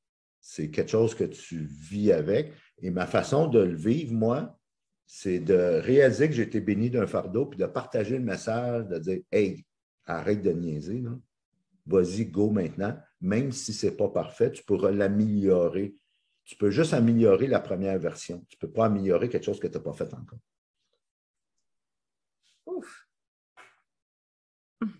C'est quelque chose que tu vis avec. Et ma façon de le vivre, moi, c'est de réaliser que j'ai été béni d'un fardeau, puis de partager le message, de dire Hey, arrête de niaiser, vas-y, go maintenant même si ce n'est pas parfait, tu pourras l'améliorer. Tu peux juste améliorer la première version. Tu ne peux pas améliorer quelque chose que tu n'as pas fait encore. Ouf!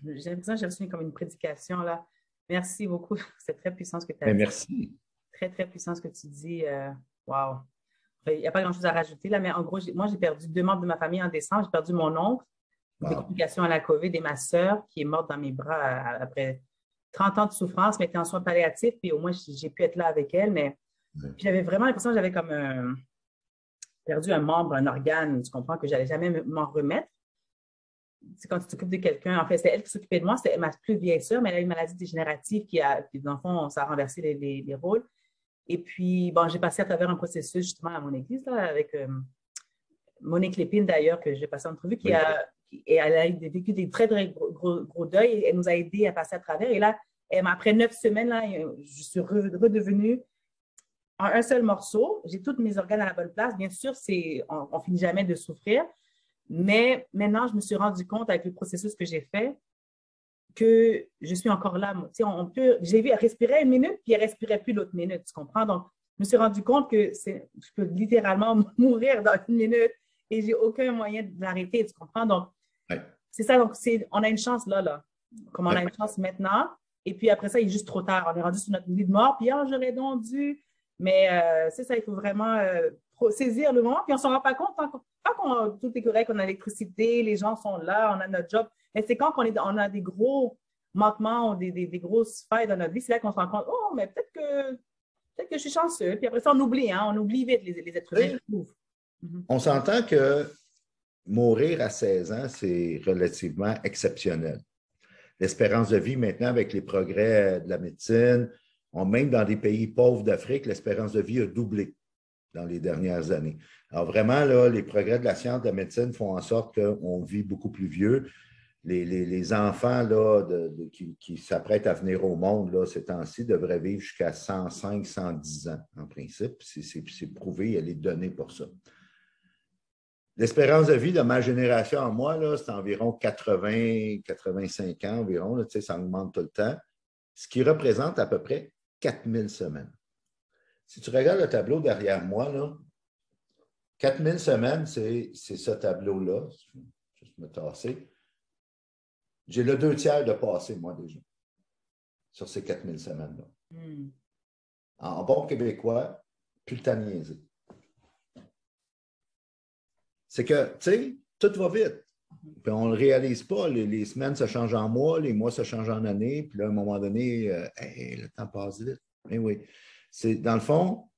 J'ai l'impression que j'ai reçu comme une prédication là. Merci beaucoup. C'est très puissant ce que tu as ben, dit. Merci. Très, très puissant ce que tu dis. Euh, wow! Il n'y a pas grand-chose à rajouter là, mais en gros, moi, j'ai perdu deux membres de ma famille en décembre. J'ai perdu mon oncle, des complications à la COVID, et ma sœur qui est morte dans mes bras euh, après 30 ans de souffrance, mais était en soins palliatifs, puis au moins, j'ai pu être là avec elle. Mais j'avais vraiment l'impression que j'avais comme perdu un membre, un organe, tu comprends, que j'allais jamais m'en remettre. C'est quand tu t'occupes de quelqu'un, en fait, c'est elle qui s'occupait de moi, c'était ma plus vieille sœur, mais elle a une maladie dégénérative qui a, puis dans le fond, ça a renversé les, rôles. Et puis, bon, j'ai passé à travers un processus justement à mon église, là, avec euh, Monique Lépine d'ailleurs, que j'ai passé en entrevue, qui a et elle a vécu des très, très gros, gros, deuils. Elle nous a aidés à passer à travers. Et là, après neuf semaines, là, je suis redevenue en un seul morceau. J'ai tous mes organes à la bonne place. Bien sûr, on, on finit jamais de souffrir. Mais maintenant, je me suis rendu compte avec le processus que j'ai fait que je suis encore là. on peut, j'ai vu, elle respirait une minute, puis elle respirait plus l'autre minute, tu comprends? Donc, me suis rendu compte que je peux littéralement mourir dans une minute et j'ai aucun moyen de l'arrêter, tu comprends? Donc, c'est ça, donc on a une chance là, là, comme on a une chance maintenant. Et puis après ça, il est juste trop tard. On est rendu sur notre lit de mort, puis oh, j'aurais donc dû. Mais euh, c'est ça, il faut vraiment euh, saisir le moment, puis on ne s'en rend pas compte tant qu'on tout est correct, on a l'électricité, les gens sont là, on a notre job. Mais c'est quand on, est, on a des gros manquements, des, des, grosses failles dans notre vie, c'est là qu'on se rend compte, oh, mais peut-être que, peut que je suis chanceux. Puis après ça, on oublie, hein, on oublie vite les, les êtres humains. Mhm. On s'entend que mourir à 16 ans, c'est relativement exceptionnel. L'espérance de vie maintenant, avec les progrès de la médecine, même dans des pays pauvres d'Afrique, l'espérance de vie a doublé dans les dernières années. Alors vraiment, là, les progrès de la science, de la médecine font en sorte qu'on vit beaucoup plus vieux. Les, enfants là, qui, s'apprêtent à venir au monde là, ces temps-ci devraient vivre jusqu'à 105, 110 ans, en principe. C'est prouvé, il y a les données pour ça. L'espérance de vie de ma génération en moi, c'est environ 80, 85 ans environ. ça augmente tout le temps, ce qui représente à peu près 4000 semaines. Si tu regardes le tableau derrière moi, là, 4000 semaines, c'est ce tableau-là. Je vais juste me tasser. J'ai le deux tiers de passé, moi, déjà, sur ces 4000 semaines-là. Hmm. En bon québécois, plus le temps niaiser. C'est que, tu sais, tout va vite. Puis on ne le réalise pas. Les, semaines se changent en mois, les mois se changent en années. Puis là, à un moment donné, euh, le temps passe vite. Mais oui. C'est, dans le fond,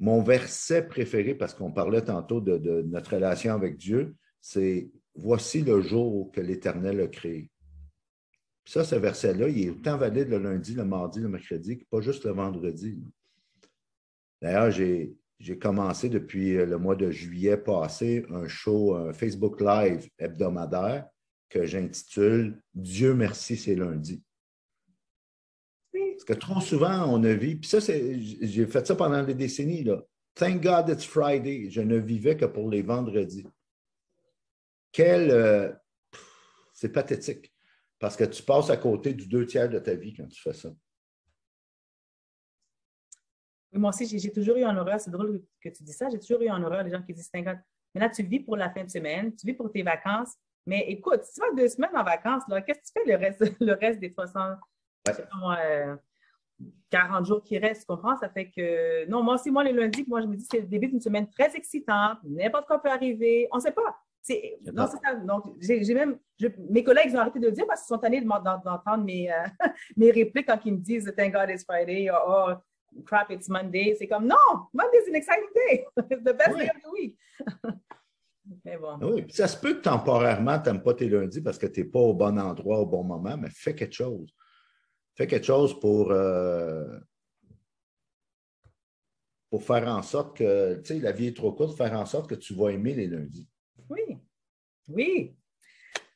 mon verset préféré, parce qu'on parlait tantôt de, notre relation avec Dieu, c'est Voici le jour que l'Éternel a créé. Puis ça, ce verset-là, il est autant valide le lundi, le mardi, le mercredi, que pas juste le vendredi. D'ailleurs, j'ai, j'ai commencé depuis le mois de juillet passé un show, un Facebook Live hebdomadaire que j'intitule Dieu merci, c'est lundi. Parce que trop souvent, on ne vit. Puis ça, j'ai fait ça pendant des décennies. Là. Thank God it's Friday. Je ne vivais que pour les vendredis. Quel. Euh, c'est pathétique. Parce que tu passes à côté du deux tiers de ta vie quand tu fais ça. Moi aussi, j'ai toujours eu en horreur, c'est drôle que tu dis ça, j'ai toujours eu en horreur les gens qui disent 50. Mais là, tu vis pour la fin de semaine, tu vis pour tes vacances. Mais écoute, si tu vas deux semaines en vacances, qu'est-ce que tu fais le reste, le reste des 60, 40 jours qui restent, tu comprends? Ça fait que, non, moi aussi, moi, les lundis, moi, je me dis, c'est le début d'une semaine très excitante, n'importe quoi peut arriver, on ne sait pas. Non, c'est ça. Donc, j'ai même, mes collègues ont arrêté de le dire parce qu'ils sont tannés d'entendre mes, euh, mes répliques quand ils me disent Thank God it's Friday, or oh, crap, it's Monday. C'est comme, non, Monday is an exciting day. It's the best day of the week. mais bon. Oui, ça se peut que temporairement, tu n'aimes pas tes lundis parce que tu n'es pas au bon endroit au bon moment, mais fais quelque chose. Fais quelque chose pour, euh, pour faire en sorte que, tu sais, la vie est trop courte, faire en sorte que tu vas aimer les lundis. Oui, oui.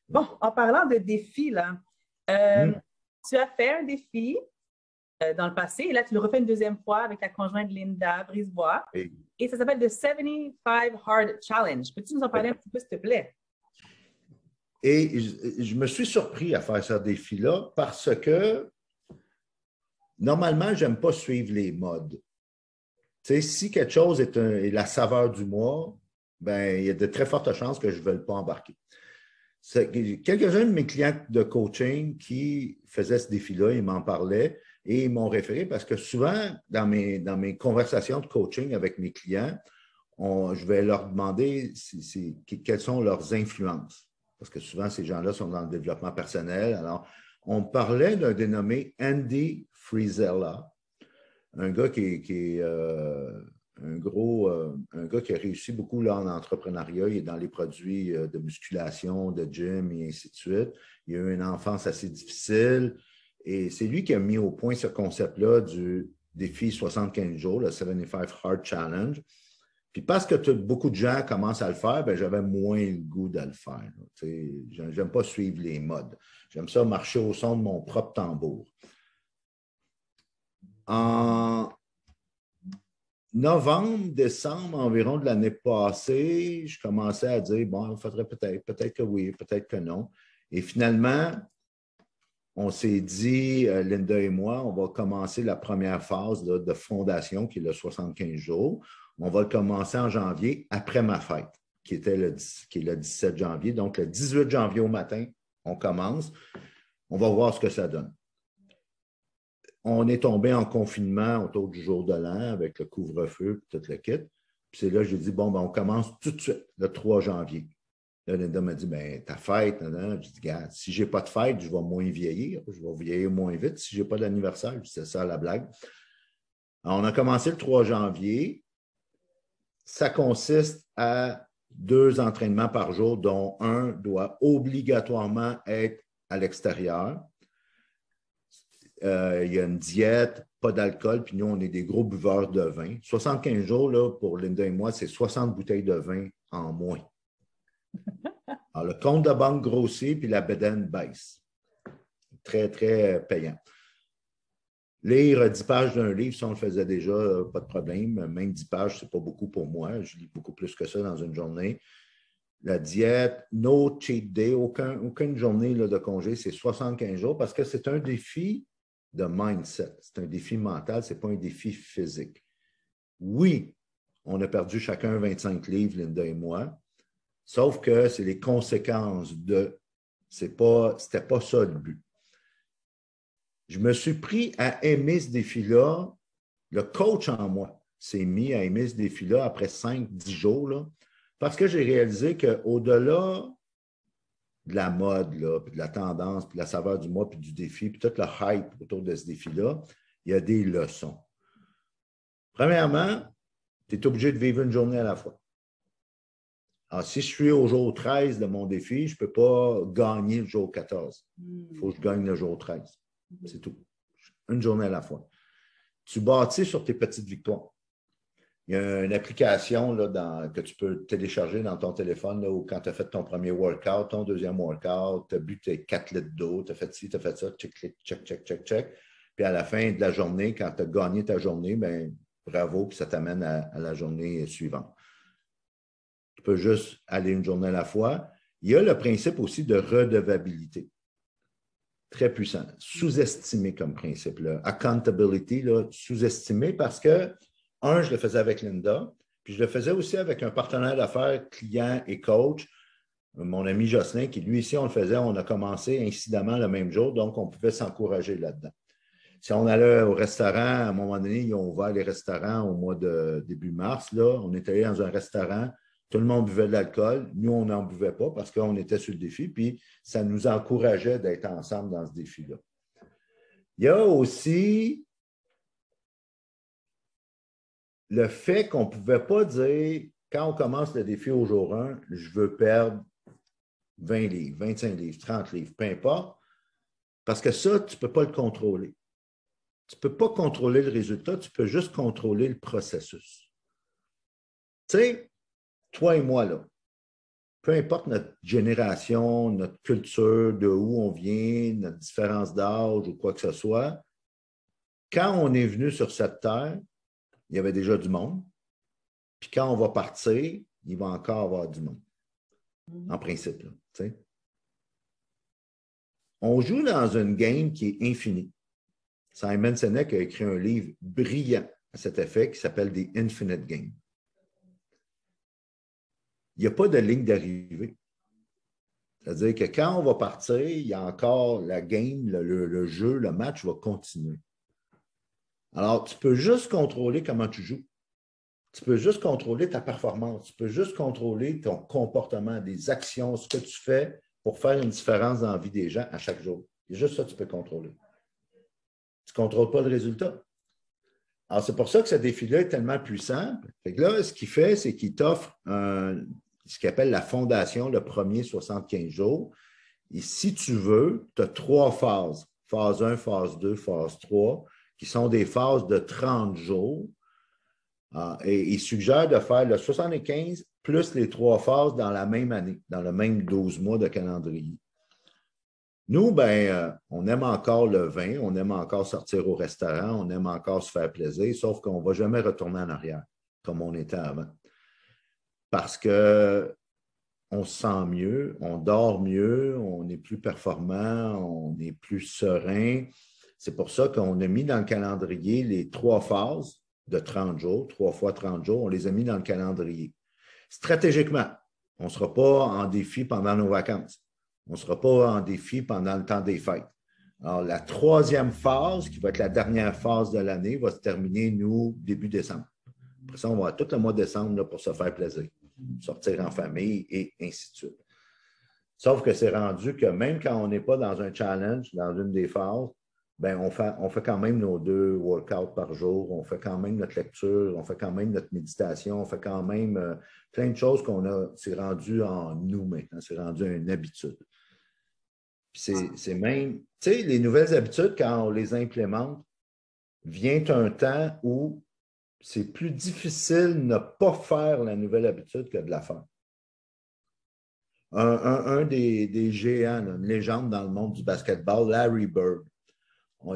Bon, en parlant de défis, là, euh, hmm. tu as fait un défi dans le passé. Et là, tu le refais une deuxième fois avec ta conjointe Linda Brisebois. Et ça s'appelle The 75 Hard Challenge. Peux-tu nous en parler un petit peu, s'il te plaît? Et je, me suis surpris à faire ce défi-là parce que normalement, je n'aime pas suivre les modes. Tu sais, si quelque chose est, est, la saveur du mois, ben, il y a de très fortes chances que je ne veuille pas embarquer. Quelques-uns de mes clients de coaching qui faisaient ce défi-là, ils m'en parlaient et ils m'ont référé parce que souvent, dans mes, dans mes conversations de coaching avec mes clients, je vais leur demander quelles sont leurs influences. Parce que souvent, ces gens-là sont dans le développement personnel. Alors, on parlait d'un dénommé Andy Frizella, un gars qui, est euh, un gros, euh, un gars qui a réussi beaucoup là, en entrepreneuriat. Il est dans les produits euh, de musculation, de gym et ainsi de suite. Il a eu une enfance assez difficile. Et c'est lui qui a mis au point ce concept-là du défi 75 jours, le 75 Hard Challenge. Puis parce que beaucoup de gens commencent à le faire, ben, j'avais moins le goût de le faire. J'aime pas suivre les modes. J'aime ça marcher au son de mon propre tambour. En novembre, décembre environ de l'année passée, je commençais à dire, bon, il faudrait peut-être, peut-être que oui, peut-être que non. Et finalement, on s'est dit, euh, Linda et moi, on va commencer la première phase de fondation, qui est le 75 jours. On va le commencer en janvier, après ma fête, qui, était le, qui est le 17 janvier. Donc, le 18 janvier au matin, on commence. On va voir ce que ça donne. On est tombé en confinement autour du jour de l'an avec le couvre-feu tout le kit. Puis c'est là que j'ai dit, bon, ben, on commence tout de suite, le 3 janvier. Là, Linda m'a dit, ben, ta fête, non, Je dis, regarde, si je n'ai pas de fête, je vais moins vieillir. Je vais vieillir moins vite si je n'ai pas d'anniversaire. C'est ça la blague. On a commencé le 3 janvier. Ça consiste à deux entraînements par jour, dont un doit obligatoirement être à l'extérieur. Euh, il y a une diète, pas d'alcool, puis nous, on est des gros buveurs de vin. 75 jours, là, pour Linda et moi, c'est 60 bouteilles de vin en moins. Alors, le compte de banque grossit, puis la bedaine baisse. Très, très payant. Lire 10 pages d'un livre, ça, on le faisait déjà, pas de problème. Même 10 pages, ce n'est pas beaucoup pour moi. Je lis beaucoup plus que ça dans une journée. La diète, no cheat day, aucune journée de congé, c'est 75 jours parce que c'est un défi de mindset. C'est un défi mental, ce n'est pas un défi physique. Oui, on a perdu chacun 25 livres, Linda et moi, sauf que c'est les conséquences de. Ce pas, pas ça le but je me suis pris à aimer ce défi-là. Le coach en moi s'est mis à aimer ce défi-là après 5-10 jours, parce que j'ai réalisé qu'au-delà de la mode, là, puis de la tendance, puis de la saveur du mois, puis du défi, puis tout le hype autour de ce défi-là, il y a des leçons. Premièrement, tu es obligé de vivre une journée à la fois. Alors, si je suis au jour 13 de mon défi, je ne peux pas gagner le jour 14. Il faut que je gagne le jour 13. C'est tout. Une journée à la fois. Tu bâtis sur tes petites victoires. Il y a une application là, que tu peux télécharger dans ton téléphone où quand tu as fait ton premier workout, ton deuxième workout, tu as bu tes 4 litres d'eau, tu as fait ci, tu as fait ça, check, check, check, check, check, check. Puis à la fin de la journée, quand tu as gagné ta journée, ben, bravo, puis ça t'amène à, la journée suivante. Tu peux juste aller une journée à la fois. Il y a le principe aussi de redevabilité très puissant, sous-estimé comme principe. Là. Accountability, sous-estimé parce que, un, je le faisais avec Linda, puis je le faisais aussi avec un partenaire d'affaires, client et coach, mon ami Jocelyn, qui lui ici, on le faisait, on a commencé incidemment le même jour, donc on pouvait s'encourager là-dedans. Si on allait au restaurant, à un moment donné, ils ont ouvert les restaurants au mois de début mars, là, on est allé dans un restaurant, tout le monde buvait de l'alcool. Nous, on n'en buvait pas parce qu'on était sur le défi, puis ça nous encourageait d'être ensemble dans ce défi-là. Il y a aussi le fait qu'on ne pouvait pas dire, quand on commence le défi au jour 1, je veux perdre 20 livres, 25 livres, 30 livres, peu importe, parce que ça, tu ne peux pas le contrôler. Tu ne peux pas contrôler le résultat, tu peux juste contrôler le processus. Tu sais, toi et moi, là, peu importe notre génération, notre culture, de où on vient, notre différence d'âge ou quoi que ce soit, quand on est venu sur cette terre, il y avait déjà du monde. Puis quand on va partir, il va encore avoir du monde. En principe, là, On joue dans une game qui est infinie. Simon Sinek a écrit un livre brillant à cet effet qui s'appelle The Infinite Game il n'y a pas de ligne d'arrivée. C'est-à-dire que quand on va partir, il y a encore la game, le, jeu, le match va continuer. Alors, tu peux juste contrôler comment tu joues. Tu peux juste contrôler ta performance. Tu peux juste contrôler ton comportement, des actions, ce que tu fais pour faire une différence dans la vie des gens à chaque jour. C'est juste ça que tu peux contrôler. Tu ne contrôles pas le résultat. Alors, c'est pour ça que ce défi-là est tellement puissant. Fait que là, ce qu'il fait, c'est qu'il t'offre un, ce qu'il appelle la fondation, le premier 75 jours. Et si tu veux, tu as trois phases, phase 1, phase 2, phase 3, qui sont des phases de 30 jours. Ah, et il suggère de faire le 75 plus les trois phases dans la même année, dans le même 12 mois de calendrier. Nous, ben, euh, on aime encore le vin, on aime encore sortir au restaurant, on aime encore se faire plaisir, sauf qu'on ne va jamais retourner en arrière comme on était avant parce qu'on on se sent mieux, on dort mieux, on est plus performant, on est plus serein. C'est pour ça qu'on a mis dans le calendrier les trois phases de 30 jours, trois fois 30 jours, on les a mis dans le calendrier. Stratégiquement, on ne sera pas en défi pendant nos vacances. On ne sera pas en défi pendant le temps des fêtes. Alors, la troisième phase, qui va être la dernière phase de l'année, va se terminer, nous, début décembre. Après ça, on va avoir tout le mois de décembre là, pour se faire plaisir, sortir en famille et ainsi de suite. Sauf que c'est rendu que même quand on n'est pas dans un challenge, dans une des phases, ben on, fait, on fait quand même nos deux workouts par jour, on fait quand même notre lecture, on fait quand même notre méditation, on fait quand même euh, plein de choses qu'on a, c'est rendu en nous maintenant, c'est rendu une habitude. C'est même, tu sais, les nouvelles habitudes, quand on les implémente, vient un temps où c'est plus difficile de ne pas faire la nouvelle habitude que de la faire. Un, des, géants, une légende dans le monde du basketball, Larry Bird,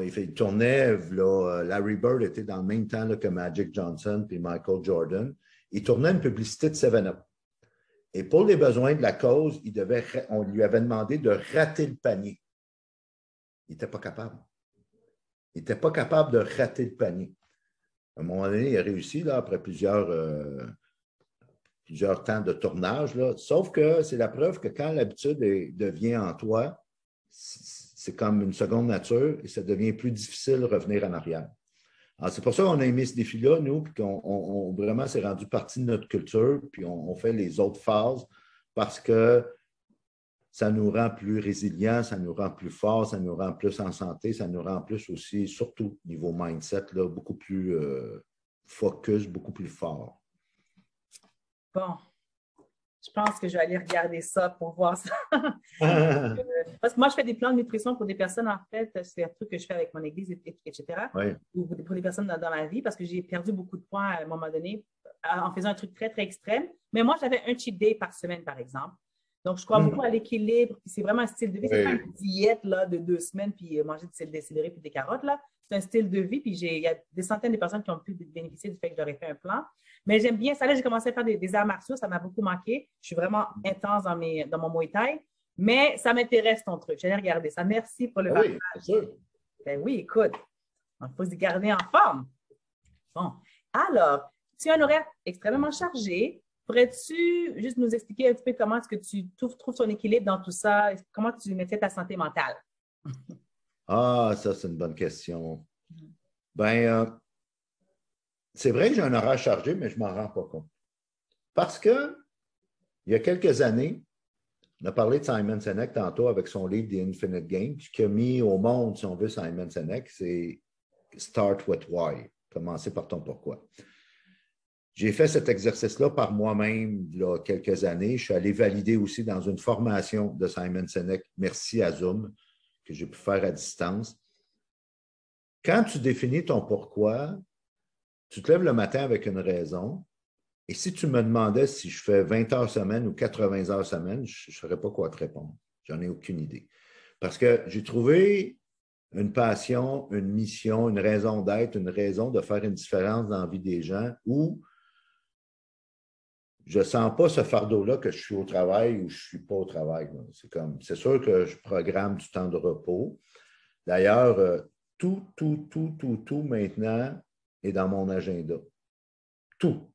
il, tournait, euh, Larry Bird était dans le même temps que Magic Johnson et Michael Jordan. Il tournait une publicité de 7-Up. Et pour les besoins de la cause, il on lui avait demandé de rater le panier. Il n'était pas capable. Il n'était pas capable de rater le panier. À un moment donné, il a réussi, là, après plusieurs, euh, temps de tournage. Sauf que c'est la preuve que quand l'habitude devient en toi, c'est comme une seconde nature et ça devient plus difficile de revenir en arrière. c'est pour ça qu'on a aimé ce défi-là, nous, puis qu'on vraiment s'est rendu partie de notre culture, puis on, fait les autres phases parce que ça nous rend plus résilients, ça nous rend plus forts, ça nous rend plus en santé, ça nous rend plus aussi, surtout niveau mindset, là, beaucoup plus euh, focus, beaucoup plus fort. Bon, je pense que je vais aller regarder ça pour voir ça. Euh, parce que moi, je fais des plans de nutrition pour des personnes, en fait, c'est un truc que je fais avec mon église, etc. Ou pour des personnes dans, ma vie, parce que j'ai perdu beaucoup de poids à un moment donné en faisant un truc très, très extrême. Mais moi, j'avais un cheat day par semaine, par exemple. Donc, je crois mm. beaucoup à l'équilibre. c'est vraiment un style de vie. C'est pas une diète là, de deux semaines, puis euh, manger des céleri puis des carottes. là. C'est un style de vie. Puis il y a des centaines de personnes qui ont pu bénéficier du fait que j'aurais fait un plan. Mais j'aime bien ça. Là, j'ai commencé à faire des, arts martiaux. Ça m'a beaucoup manqué. Je suis vraiment intense dans, mes, dans mon Muay Thai. Mais ça m'intéresse ton truc. J'allais regarder ça. Merci pour le ah Oui. Ben oui, écoute. Il faut se garder en forme. Bon. Alors, tu as un horaire extrêmement chargé. Pourrais-tu juste nous expliquer un petit peu comment est-ce que tu trouves, ton équilibre dans tout ça? Comment tu mettais ta santé mentale? ah, ça, c'est une bonne question. Ben, euh, c'est vrai que j'ai un horaire chargé, mais je ne m'en rends pas compte. Parce que, il y a quelques années, on a parlé de Simon Sinek tantôt avec son livre The Infinite Game. Qui a mis au monde, si on veut, Simon Sinek, c'est Start with Why. Commencer par ton pourquoi. J'ai fait cet exercice-là par moi-même il y a quelques années. Je suis allé valider aussi dans une formation de Simon Sinek, merci à Zoom, que j'ai pu faire à distance. Quand tu définis ton pourquoi, tu te lèves le matin avec une raison. Et si tu me demandais si je fais 20 heures semaine ou 80 heures semaine, je ne saurais pas quoi te répondre. J'en ai aucune idée. Parce que j'ai trouvé une passion, une mission, une raison d'être, une raison de faire une différence dans la vie des gens où je ne sens pas ce fardeau-là que je suis au travail ou je ne suis pas au travail. C'est comme, c'est sûr que je programme du temps de repos. D'ailleurs, euh, tout, tout, tout, tout, tout maintenant est dans mon agenda. Tout.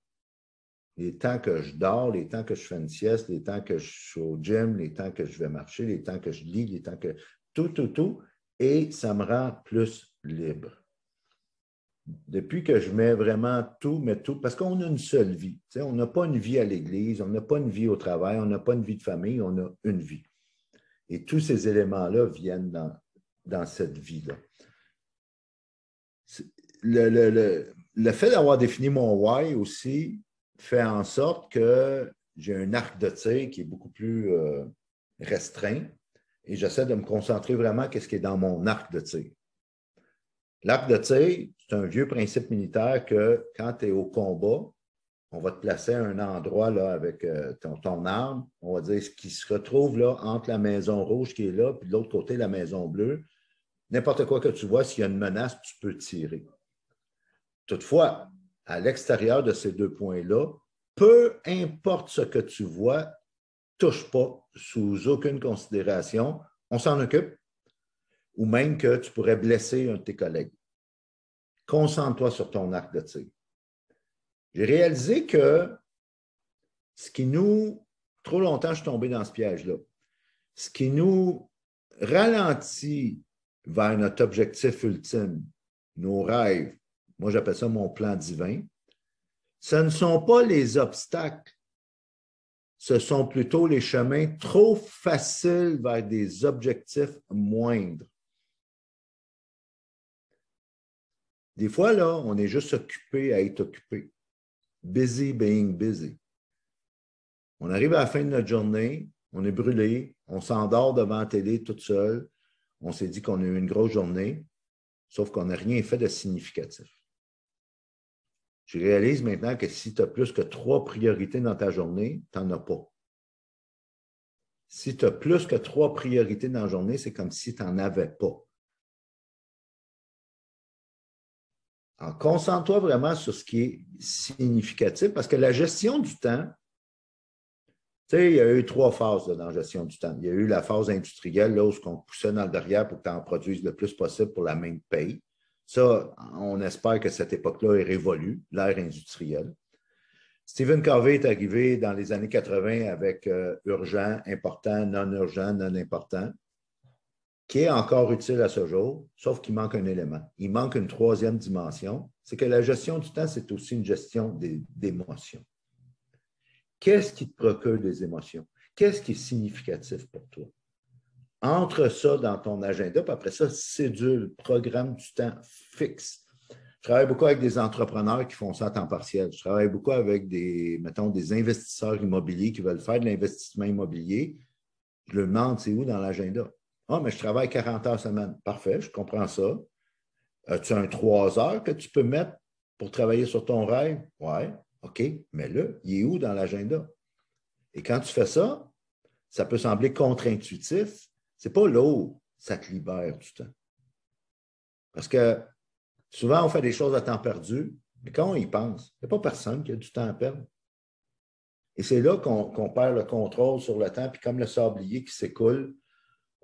Les temps que je dors, les temps que je fais une sieste, les temps que je suis au gym, les temps que je vais marcher, les temps que je lis, les temps que. Tout, tout, tout. Et ça me rend plus libre depuis que je mets vraiment tout, mais tout, parce qu'on a une seule vie. on n'a pas une vie à l'église, on n'a pas une vie au travail, on n'a pas une vie de famille, on a une vie. Et tous ces éléments-là viennent dans, dans cette vie-là. Le, le, fait d'avoir défini mon why aussi fait en sorte que j'ai un arc de tir qui est beaucoup plus euh, restreint et j'essaie de me concentrer vraiment sur ce qui est dans mon arc de tir. L'arc de tir, c'est un vieux principe militaire que quand tu es au combat, on va te placer à un endroit là, avec euh, ton, arme, on va dire ce qui se retrouve là entre la maison rouge qui est là, puis de l'autre côté, la maison bleue. N'importe quoi que tu vois, s'il y a une menace, tu peux tirer. Toutefois, à l'extérieur de ces deux points-là, peu importe ce que tu vois, touche pas sous aucune considération, on s'en occupe, ou même que tu pourrais blesser un de tes collègues. Concentre-toi sur ton arc de tir. J'ai réalisé que ce qui nous, trop longtemps, je suis tombé dans ce piège-là, ce qui nous ralentit vers notre objectif ultime, nos rêves, moi j'appelle ça mon plan divin, ce ne sont pas les obstacles, ce sont plutôt les chemins trop faciles vers des objectifs moindres. Des fois, là, on est juste occupé à être occupé. Busy being busy. On arrive à la fin de notre journée, on est brûlé, on s'endort devant la télé toute seule, on s'est dit qu'on a eu une grosse journée, sauf qu'on n'a rien fait de significatif. Je réalise maintenant que si tu as plus que trois priorités dans ta journée, tu n'en as pas. Si tu as plus que trois priorités dans la journée, c'est comme si tu n'en avais pas. Concentre-toi vraiment sur ce qui est significatif parce que la gestion du temps, tu sais, il y a eu trois phases dans la gestion du temps. Il y a eu la phase industrielle, là, où on poussait dans le derrière pour que tu en produises le plus possible pour la même paye. Ça, on espère que cette époque-là est révolue, l'ère industrielle. Stephen Covey est arrivé dans les années 80 avec euh, urgent, important, non urgent, non important, qui est encore utile à ce jour, sauf qu'il manque un élément. Il manque une troisième dimension, c'est que la gestion du temps, c'est aussi une gestion d'émotions. Qu'est-ce qui te procure des émotions? Qu'est-ce qui est significatif pour toi? Entre ça dans ton agenda, puis après ça, cédule, programme du temps fixe. Je travaille beaucoup avec des entrepreneurs qui font ça à temps partiel. Je travaille beaucoup avec des, mettons, des investisseurs immobiliers qui veulent faire de l'investissement immobilier. Je leur demande, c'est où dans l'agenda? Ah, mais je travaille 40 heures semaine. Parfait, je comprends ça. As-tu un 3 heures que tu peux mettre pour travailler sur ton rêve? Oui. OK, mais là, il est où dans l'agenda? Et quand tu fais ça, ça peut sembler contre-intuitif. Ce n'est pas l'eau, ça te libère du temps. Parce que souvent, on fait des choses à temps perdu, mais quand on y pense, il n'y a pas personne qui a du temps à perdre. Et c'est là qu'on perd le contrôle sur le temps, puis comme le sablier qui s'écoule,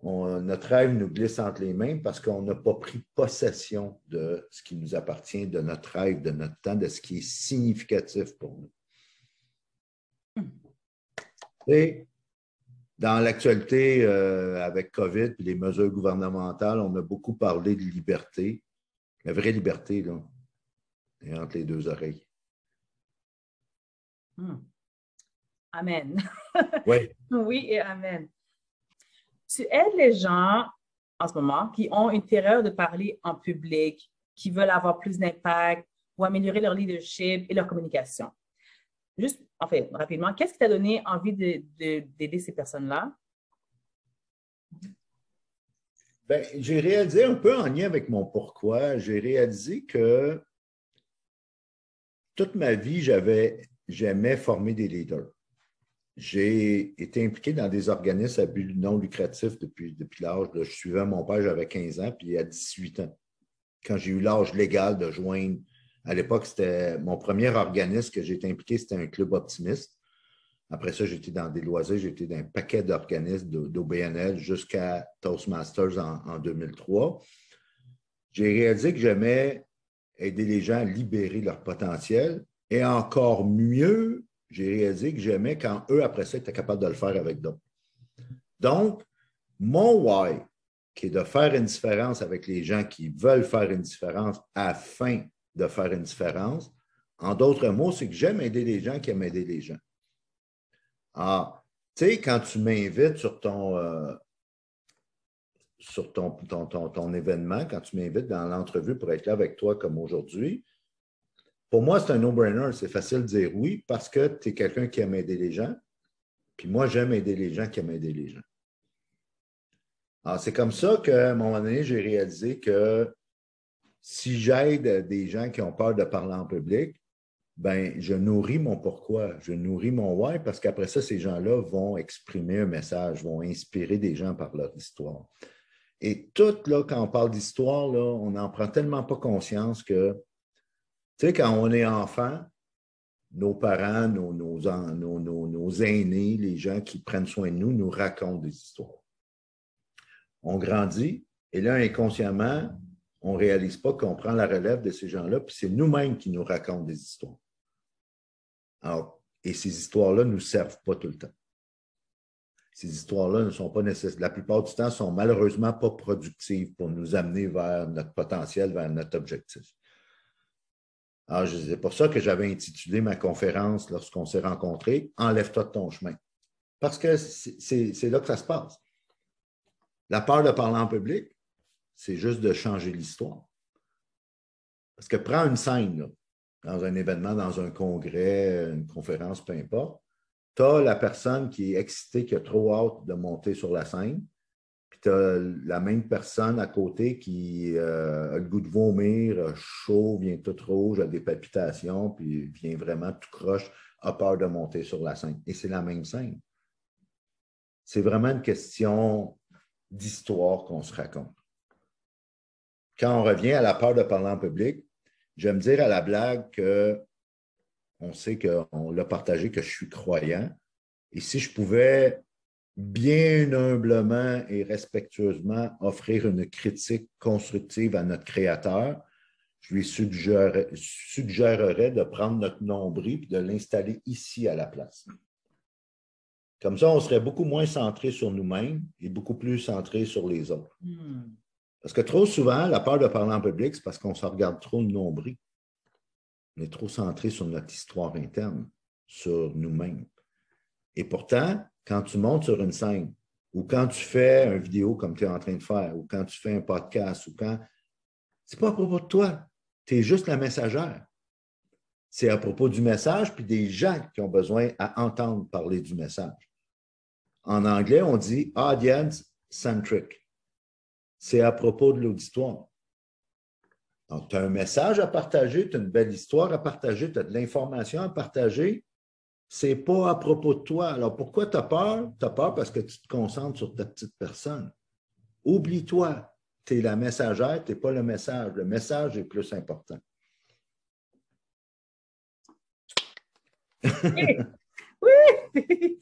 notre rêve nous glisse entre les mains parce qu'on n'a pas pris possession de ce qui nous appartient, de notre rêve, de notre temps, de ce qui est significatif pour nous. Et dans l'actualité euh, avec COVID et les mesures gouvernementales, on a beaucoup parlé de liberté. La vraie liberté, là, est entre les deux oreilles. Hmm. Amen. Oui. oui et Amen tu aides les gens en ce moment qui ont une terreur de parler en public, qui veulent avoir plus d'impact ou améliorer leur leadership et leur communication. Juste, en fait, rapidement, qu'est-ce qui t'a donné envie d'aider ces personnes-là? Ben, j'ai réalisé un peu en lien avec mon pourquoi, j'ai réalisé que toute ma vie, j'avais, j'aimais former des leaders. J'ai été impliqué dans des organismes à but non lucratif depuis, depuis l'âge. Je suivais mon père, j'avais 15 ans, puis à 18 ans. Quand j'ai eu l'âge légal de joindre, à l'époque, c'était mon premier organisme que j'ai été impliqué, c'était un club optimiste. Après ça, j'étais dans des loisirs, j'étais dans un paquet d'organismes d'OBNL jusqu'à Toastmasters en, en 2003. J'ai réalisé que j'aimais aider les gens à libérer leur potentiel et encore mieux j'ai réalisé que j'aimais quand eux, après ça, étaient capables de le faire avec d'autres. Donc, mon why, qui est de faire une différence avec les gens qui veulent faire une différence afin de faire une différence, en d'autres mots, c'est que j'aime aider les gens qui aiment aider les gens. Ah, tu sais, quand tu m'invites sur ton, euh, sur ton, ton, ton, événement, quand tu m'invites dans l'entrevue pour être là avec toi comme aujourd'hui, pour moi, c'est un no-brainer. C'est facile de dire oui parce que tu es quelqu'un qui aime aider les gens. Puis moi, j'aime aider les gens qui aiment aider les gens. Alors, c'est comme ça qu'à un moment donné, j'ai réalisé que si j'aide des gens qui ont peur de parler en public, ben, je nourris mon pourquoi, je nourris mon why parce qu'après ça, ces gens-là vont exprimer un message, vont inspirer des gens par leur histoire. Et tout, là, quand on parle d'histoire, là, on n'en prend tellement pas conscience que tu sais, quand on est enfant, nos parents, nos, aînés, les gens qui prennent soin de nous, nous racontent des histoires. On grandit et là, inconsciemment, on ne réalise pas qu'on prend la relève de ces gens-là, puis c'est nous-mêmes qui nous racontent des histoires. Alors, et ces histoires-là ne nous servent pas tout le temps. Ces histoires-là ne sont pas nécessaires. La plupart du temps, sont malheureusement pas productives pour nous amener vers notre potentiel, vers notre objectif. Alors, c'est pour ça que j'avais intitulé ma conférence lorsqu'on s'est rencontrés Enlève-toi de ton chemin. Parce que c'est là que ça se passe. La peur de parler en public, c'est juste de changer l'histoire. Parce que prends une scène, dans un événement, dans un congrès, une conférence, peu importe, tu as la personne qui est excitée, qui a trop hâte de monter sur la scène, tu as la même personne à côté qui euh, a le goût de vomir, chaud, vient tout rouge, a des palpitations, puis vient vraiment tout croche, a peur de monter sur la scène. Et c'est la même scène. C'est vraiment une question d'histoire qu'on se raconte. Quand on revient à la peur de parler en public, j'aime dire à la blague que on sait qu'on l'a partagé que je suis croyant. Et si je pouvais bien humblement et respectueusement offrir une critique constructive à notre créateur, je lui suggérerais, de prendre notre nombril et de l'installer ici à la place. Comme ça, on serait beaucoup moins centré sur nous-mêmes et beaucoup plus centré sur les autres. Hmm. Parce que trop souvent, la peur de parler en public, c'est parce qu'on se regarde trop le nombril. On est trop centré sur notre histoire interne, sur nous-mêmes. Et pourtant, quand tu montes sur une scène, ou quand tu fais une vidéo comme tu es en train de faire, ou quand tu fais un podcast, ou quand. C'est pas à propos de toi. Tu es juste la messagère. C'est à propos du message, puis des gens qui ont besoin à entendre parler du message. En anglais, on dit audience centric. C'est à propos de l'auditoire. Donc, tu as un message à partager, tu as une belle histoire à partager, tu as de l'information à partager, c'est pas à propos de toi. Alors pourquoi tu as peur? Tu as peur parce que tu te concentres sur ta petite personne. Oublie-toi, tu es la messagère, tu n'es pas le message. Le message est plus important. Oui! oui.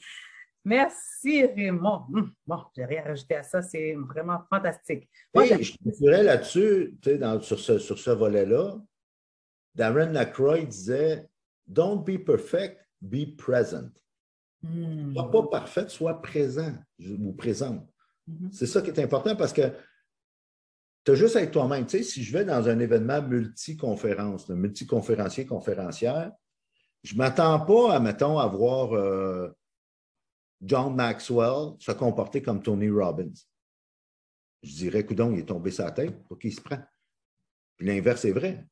Merci Raymond. Hum, bon, je n'ai rien à rajouter à ça, c'est vraiment fantastique. je dirais là-dessus, sur ce, sur ce volet-là, Darren Lacroix disait Don't be perfect, be present. Hmm. Sois pas parfaite, sois présent ou présente. Mm-hmm. C'est ça qui est important parce que tu as juste à être toi-même. Tu sais, si je vais dans un événement multi-conférence, multi-conférencier, conférencière, je ne m'attends pas à, mettons, à voir euh, John Maxwell se comporter comme Tony Robbins. Je dirais, coudon, il est tombé sa tête, pour qu'il se prend. Puis l'inverse est vrai.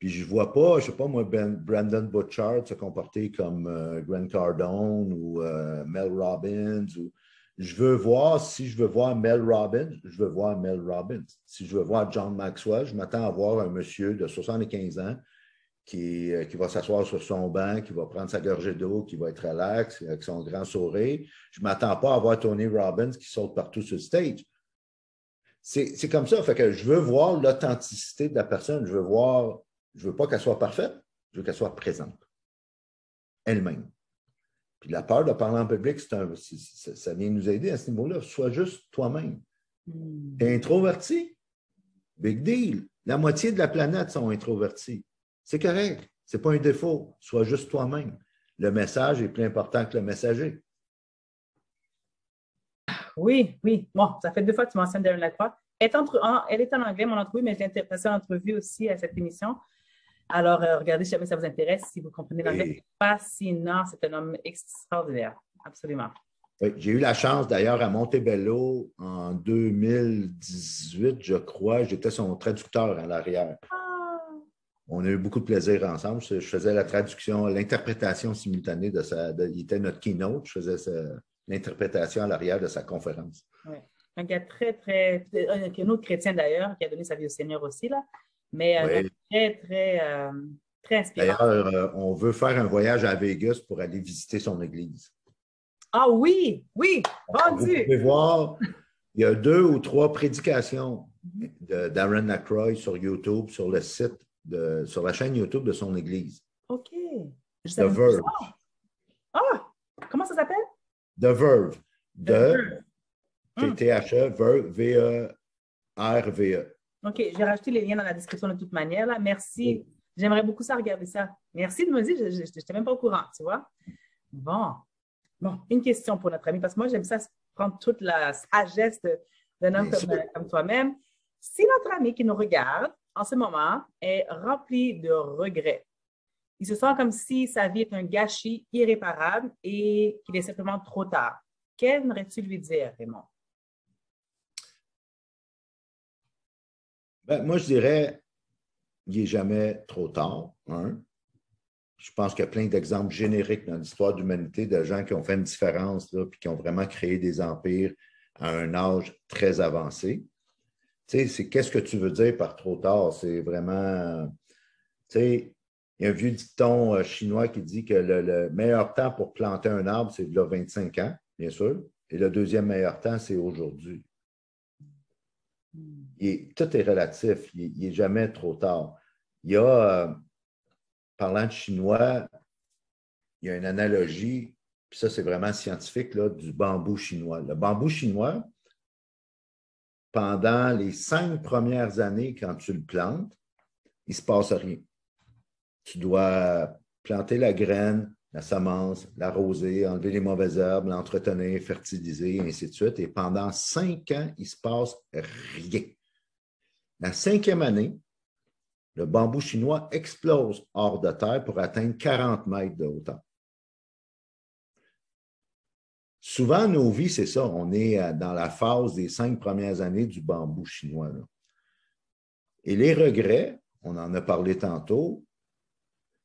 Puis je vois pas, je sais pas moi, ben, Brandon Butchard se comporter comme euh, Grant Cardone ou euh, Mel Robbins. Ou... Je veux voir, si je veux voir Mel Robbins, je veux voir Mel Robbins. Si je veux voir John Maxwell, je m'attends à voir un monsieur de 75 ans qui, euh, qui va s'asseoir sur son banc, qui va prendre sa gorgée d'eau, qui va être relax avec son grand sourire. Je ne m'attends pas à voir Tony Robbins qui saute partout sur le stage. C'est comme ça. Fait je veux voir l'authenticité de la personne. Je veux voir je ne veux pas qu'elle soit parfaite, je veux qu'elle soit présente, elle-même. Puis la peur de parler en public, ça, vient nous aider à ce niveau-là. Sois juste toi-même. Hmm. Tu es introverti? Big deal. La moitié de la planète sont introvertis. C'est correct. Ce n'est pas un défaut. Sois juste toi-même. Le message est plus important que le messager. Oui, oui. Bon, ça fait deux fois que tu mentionnes Darren Lacroix. Elle est, en, elle est en anglais, mon entrevue, mais je l'ai en entrevue aussi à cette émission. Alors, euh, regardez si jamais ça vous intéresse, si vous comprenez l'anglais. C'est fascinant, c'est un homme extraordinaire, absolument. j'ai eu la chance d'ailleurs à Montebello en 2018, je crois. J'étais son traducteur à l'arrière. Ah. On a eu beaucoup de plaisir ensemble. Je, faisais la traduction, l'interprétation simultanée de sa. il était notre keynote. Je faisais l'interprétation à l'arrière de sa conférence. Oui. Un gars très, très. Un autre chrétien d'ailleurs, qui a donné sa vie au Seigneur aussi, là mais euh, très, très, euh, très inspirant. D'ailleurs, euh, on veut faire un voyage à Vegas pour aller visiter son église. Ah oui, oui, rendu. Vous pouvez voir, il y a deux ou trois prédications Darren Lacroix sur YouTube, sur le site, de, sur la chaîne YouTube de son église. OK. The Verve. Ah, comment ça s'appelle? The Verve. De T-T-H-E, Verve, V-E-R-V-E. OK, j'ai rajouté les liens dans la description de toute manière. Là. Merci. J'aimerais beaucoup ça regarder ça. Merci de me dire, je n'étais même pas au courant, tu vois. Bon. Bon, une question pour notre ami, parce que moi, j'aime ça prendre toute la sagesse d'un homme comme, comme toi-même. Si notre ami qui nous regarde en ce moment est rempli de regrets, il se sent comme si sa vie est un gâchis irréparable et qu'il est simplement trop tard. Qu'aimerais-tu lui dire, Raymond? Ben, moi, je dirais, il n'est jamais trop tard. Je pense qu'il y a plein d'exemples génériques dans l'histoire de l'humanité de gens qui ont fait une différence, là, puis qui ont vraiment créé des empires à un âge très avancé. Tu sais, c'est qu'est-ce que tu veux dire par trop tard? C'est vraiment, tu sais, il y a un vieux dicton euh, chinois qui dit que le, meilleur temps pour planter un arbre, c'est de 25 ans, bien sûr. Et le deuxième meilleur temps, c'est aujourd'hui. Tout est relatif. Il n'est jamais trop tard. Il y a, euh, parlant de chinois, il y a une analogie, puis ça, c'est vraiment scientifique, là, du bambou chinois. Le bambou chinois, pendant les cinq premières années, quand tu le plantes, il ne se passe rien. Tu dois planter la graine, la semence, l'arroser, enlever les mauvaises herbes, l'entretenir, fertiliser, et ainsi de suite. Et pendant cinq ans, il ne se passe rien. La cinquième année, le bambou chinois explose hors de terre pour atteindre 40 mètres de hauteur. Souvent, nos vies, c'est ça. On est euh, dans la phase des cinq premières années du bambou chinois. Et les regrets, on en a parlé tantôt,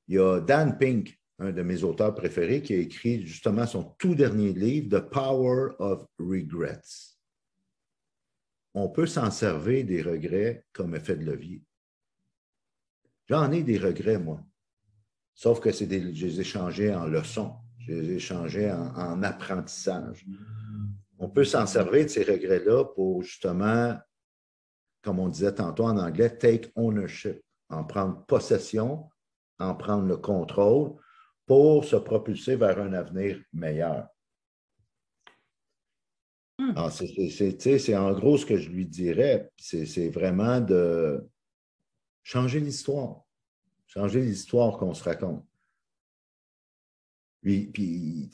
il y a Dan Pink, un de mes auteurs préférés, qui a écrit justement son tout dernier livre, The Power of Regrets. On peut s'en servir des regrets comme effet de levier. J'en ai des regrets, moi. Sauf que c'est des, je les ai changés en leçons, je les ai changés en, en apprentissage. On peut s'en servir de ces regrets-là pour justement, comme on disait tantôt en anglais, take ownership, en prendre possession en prendre le contrôle pour se propulser vers un avenir meilleur. Hmm. C'est en gros ce que je lui dirais. C'est vraiment de changer l'histoire. Changer l'histoire qu'on se raconte. Puis, puis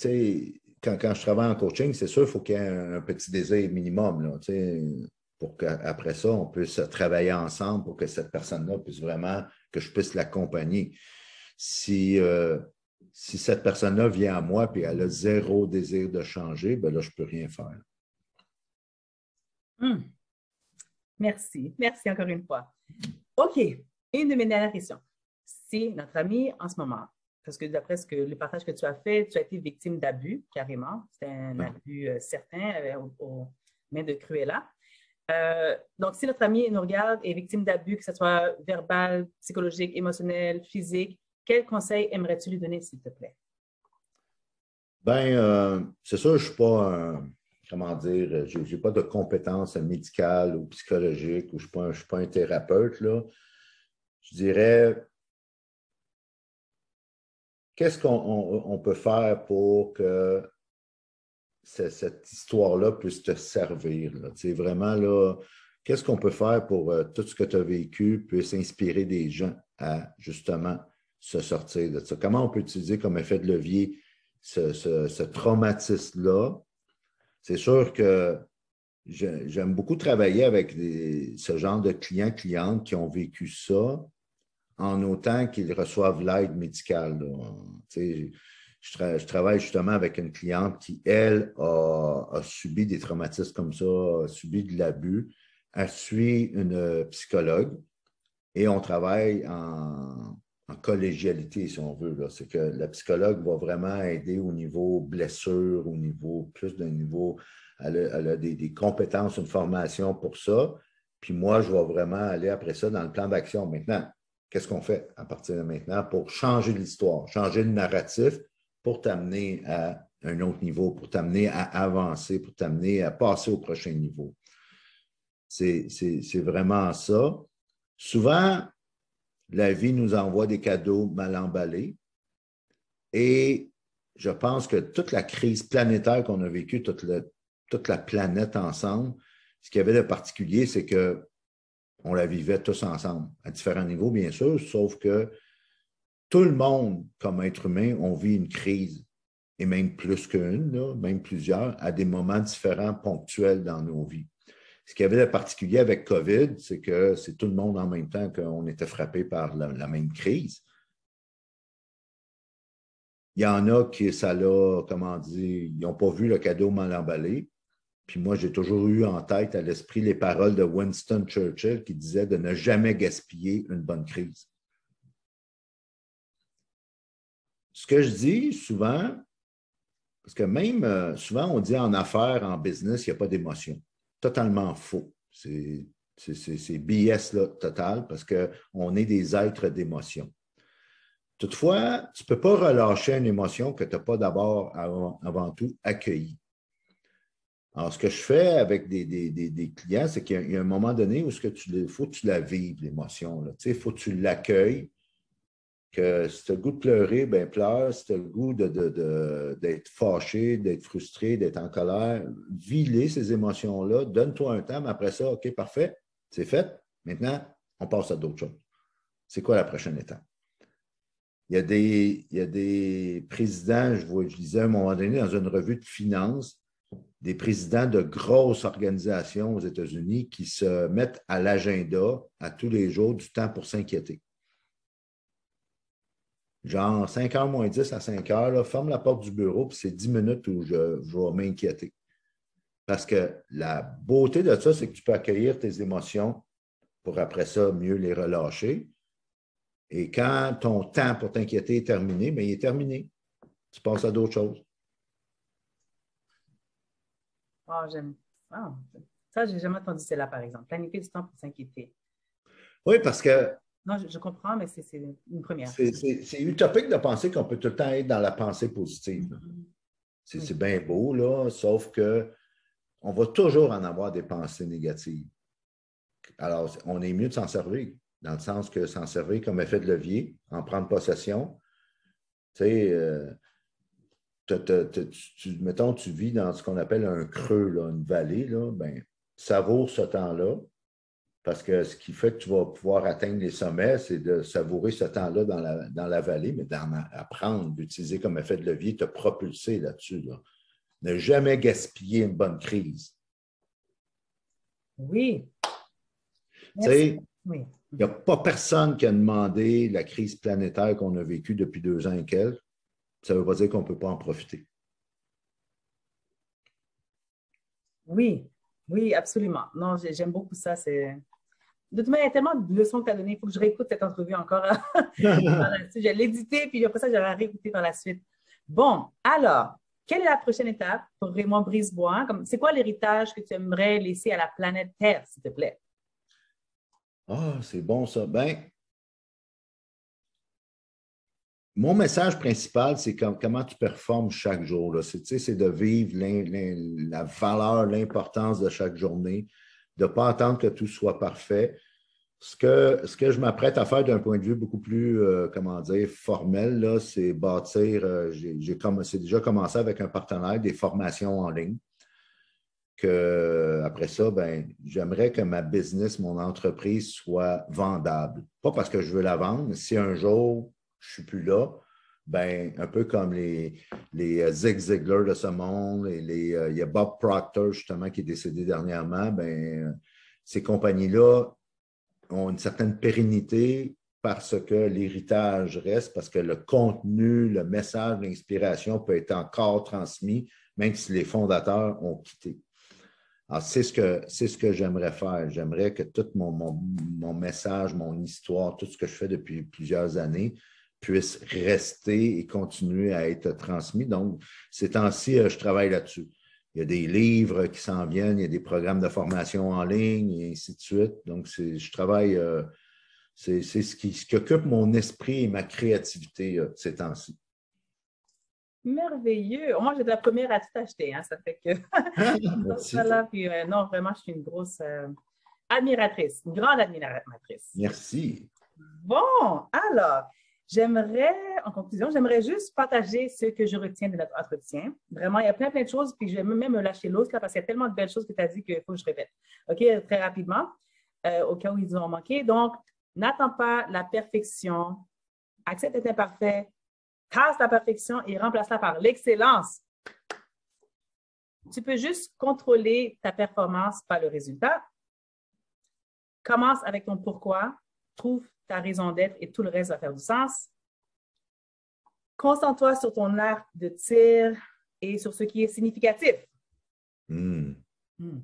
quand, quand, je travaille en coaching, c'est sûr, il faut qu'il y ait un, petit désir minimum. Là, pour qu'après ça, on puisse travailler ensemble pour que cette personne-là puisse vraiment, que je puisse l'accompagner. Si, euh, si cette personne-là vient à moi et elle a zéro désir de changer, ben là, je ne peux rien faire. Hmm. Merci. Merci encore une fois. OK. Une de mes dernières questions. Si notre ami en ce moment, parce que d'après ce que le partage que tu as fait, tu as été victime d'abus, carrément. C'est un abus euh, certain euh, au, mains de Cruella. Euh, donc, si notre ami nous regarde est victime d'abus, que ce soit verbal, psychologique, émotionnel, physique, quel conseil aimerais-tu lui donner, s'il te plaît? Bien, euh, c'est sûr, je ne suis pas comment dire, je n'ai pas de compétences médicales ou psychologiques ou je ne suis, pas un thérapeute. Là. Je dirais, qu'est-ce qu'on peut faire pour que cette histoire-là puisse te servir. C'est vraiment là, qu'est-ce qu'on peut faire pour euh, tout ce que tu as vécu puisse inspirer des gens à justement se sortir de ça? Comment on peut utiliser comme effet de levier ce, traumatisme-là? C'est sûr que j'aime beaucoup travailler avec ce genre de clients, clientes qui ont vécu ça en autant qu'ils reçoivent l'aide médicale je, travaille justement avec une cliente qui, elle, a, subi des traumatismes comme ça, a subi de l'abus. Elle suit une psychologue et on travaille en, collégialité, si on veut. C'est que la psychologue va vraiment aider au niveau blessure, au niveau plus d'un niveau. Elle a, des, des, compétences, une formation pour ça. Puis moi, je vais vraiment aller après ça dans le plan d'action. Maintenant, qu'est-ce qu'on fait à partir de maintenant pour changer l'histoire, changer le narratif, pour t'amener à un autre niveau, pour t'amener à avancer, pour t'amener à passer au prochain niveau? C'est vraiment ça. Souvent, la vie nous envoie des cadeaux mal emballés. Et je pense que toute la crise planétaire qu'on a vécue, toute, la planète ensemble, ce qu'il y avait de particulier, c'est que on la vivait tous ensemble, à différents niveaux, bien sûr, sauf que tout le monde, comme être humain, on vit une crise, et même plus qu'une, même plusieurs, à des moments différents, ponctuels dans nos vies. Ce qu'il y avait de particulier avec COVID, c'est que c'est tout le monde en même temps qu'on était frappé par la, même crise. Il y en a qui, ça l'a, comment dire, ils n'ont pas vu le cadeau mal emballé. Puis moi, j'ai toujours eu en tête, à l'esprit, les paroles de Winston Churchill qui disait de ne jamais gaspiller une bonne crise. Ce que je dis souvent, parce que même euh, souvent, on dit en affaires, en business, il n'y a pas d'émotion. Totalement faux. C'est BS là, total parce qu'on est des êtres d'émotion. Toutefois, tu ne peux pas relâcher une émotion que tu n'as pas d'abord, avant, tout, accueillie. Alors, ce que je fais avec des, clients, c'est qu'il y, a un moment donné où il faut que tu la vives, l'émotion. Il faut que tu l'accueilles, que si tu as le goût de pleurer, ben pleure. Si tu as le goût d'être fâché, d'être frustré, d'être en colère, vis ces émotions-là, donne-toi un temps, mais après ça, OK, parfait, c'est fait. Maintenant, on passe à d'autres choses. C'est quoi la prochaine étape? Il y a des, présidents, je, vois, je disais à un moment donné dans une revue de finances, des présidents de grosses organisations aux États-Unis qui se mettent à l'agenda à tous les jours du temps pour s'inquiéter genre 5 h moins 10 à 5 heures, ferme la porte du bureau, puis c'est 10 minutes où je, vais m'inquiéter. Parce que la beauté de ça, c'est que tu peux accueillir tes émotions pour après ça mieux les relâcher. Et quand ton temps pour t'inquiéter est terminé, bien, il est terminé. Tu passes à d'autres choses. Oh, j'aime. Ça, je n'ai jamais entendu cela, par exemple. Planifier du temps pour s'inquiéter. Oui, parce que non, je, comprends, mais c'est une première. C'est utopique de penser qu'on peut tout le temps être dans la pensée positive. C'est bien beau, là, sauf que on va toujours en avoir des pensées négatives. Alors, on est mieux de s'en servir, dans le sens que s'en servir comme effet de levier, en prendre possession. Tu sais, euh, mettons, tu vis dans ce qu'on appelle un creux, là, une vallée, là, ben, savoure ce temps-là, parce que ce qui fait que tu vas pouvoir atteindre les sommets, c'est de savourer ce temps-là dans la, dans la vallée, mais d'apprendre, d'utiliser comme effet de levier, te propulser là-dessus. Ne jamais gaspiller une bonne crise. Oui. Tu sais, il n'y a pas personne qui a demandé la crise planétaire qu'on a vécue depuis deux ans et quelques. Ça ne veut pas dire qu'on ne peut pas en profiter. Oui, oui, absolument. Non, j'aime beaucoup ça. C'est de toute manière, il y a tellement de leçons que tu as données. Il faut que je réécoute cette entrevue encore. je l'ai édité, puis après ça, je vais réécouter par la suite. Bon, alors, quelle est la prochaine étape pour Raymond Brisebois? C'est quoi l'héritage que tu aimerais laisser à la planète Terre, s'il te plaît? Ah, c'est bon ça. Ben, mon message principal, c'est comment tu performes chaque jour. C'est de vivre la valeur, l'importance de chaque journée de ne pas attendre que tout soit parfait. Ce que, je m'apprête à faire d'un point de vue beaucoup plus, euh, comment dire, formel, c'est bâtir, euh, j'ai déjà commencé avec un partenaire des formations en ligne. Que, après ça, ben, j'aimerais que ma business, mon entreprise soit vendable. Pas parce que je veux la vendre, mais si un jour je ne suis plus là, ben, un peu comme les, les euh, Zig Ziglar de ce monde, et les, euh, il y a Bob Proctor, justement, qui est décédé dernièrement, ben, ces compagnies-là ont une certaine pérennité parce que l'héritage reste, parce que le contenu, le message, l'inspiration peut être encore transmis, même si les fondateurs ont quitté. Alors, c'est ce que, c'est ce que j'aimerais faire. J'aimerais que tout mon, mon, message, mon histoire, tout ce que je fais depuis plusieurs années puisse rester et continuer à être transmis. Donc, ces temps-ci, euh, je travaille là-dessus. Il y a des livres qui s'en viennent, il y a des programmes de formation en ligne et ainsi de suite. Donc, je travaille, euh, c'est ce qui, ce qui occupe mon esprit et ma créativité euh, ces temps-ci. Merveilleux. Moi, j'étais la première à tout acheter. Hein. Ça fait que. non, vraiment, je suis une grosse admiratrice, une grande admiratrice. Merci. Bon, alors, J'aimerais, en conclusion, j'aimerais juste partager ce que je retiens de notre entretien. Vraiment, il y a plein, plein de choses, puis je vais même me lâcher là parce qu'il y a tellement de belles choses que tu as dit qu'il faut que je répète. OK, très rapidement, euh, au cas où ils ont manqué. Donc, n'attends pas la perfection, accepte d'être imparfait, casse la perfection et remplace-la par l'excellence. Tu peux juste contrôler ta performance par le résultat. Commence avec ton pourquoi, trouve ta raison d'être et tout le reste va faire du sens. Concentre-toi sur ton arc de tir et sur ce qui est significatif. Hmm. Hmm.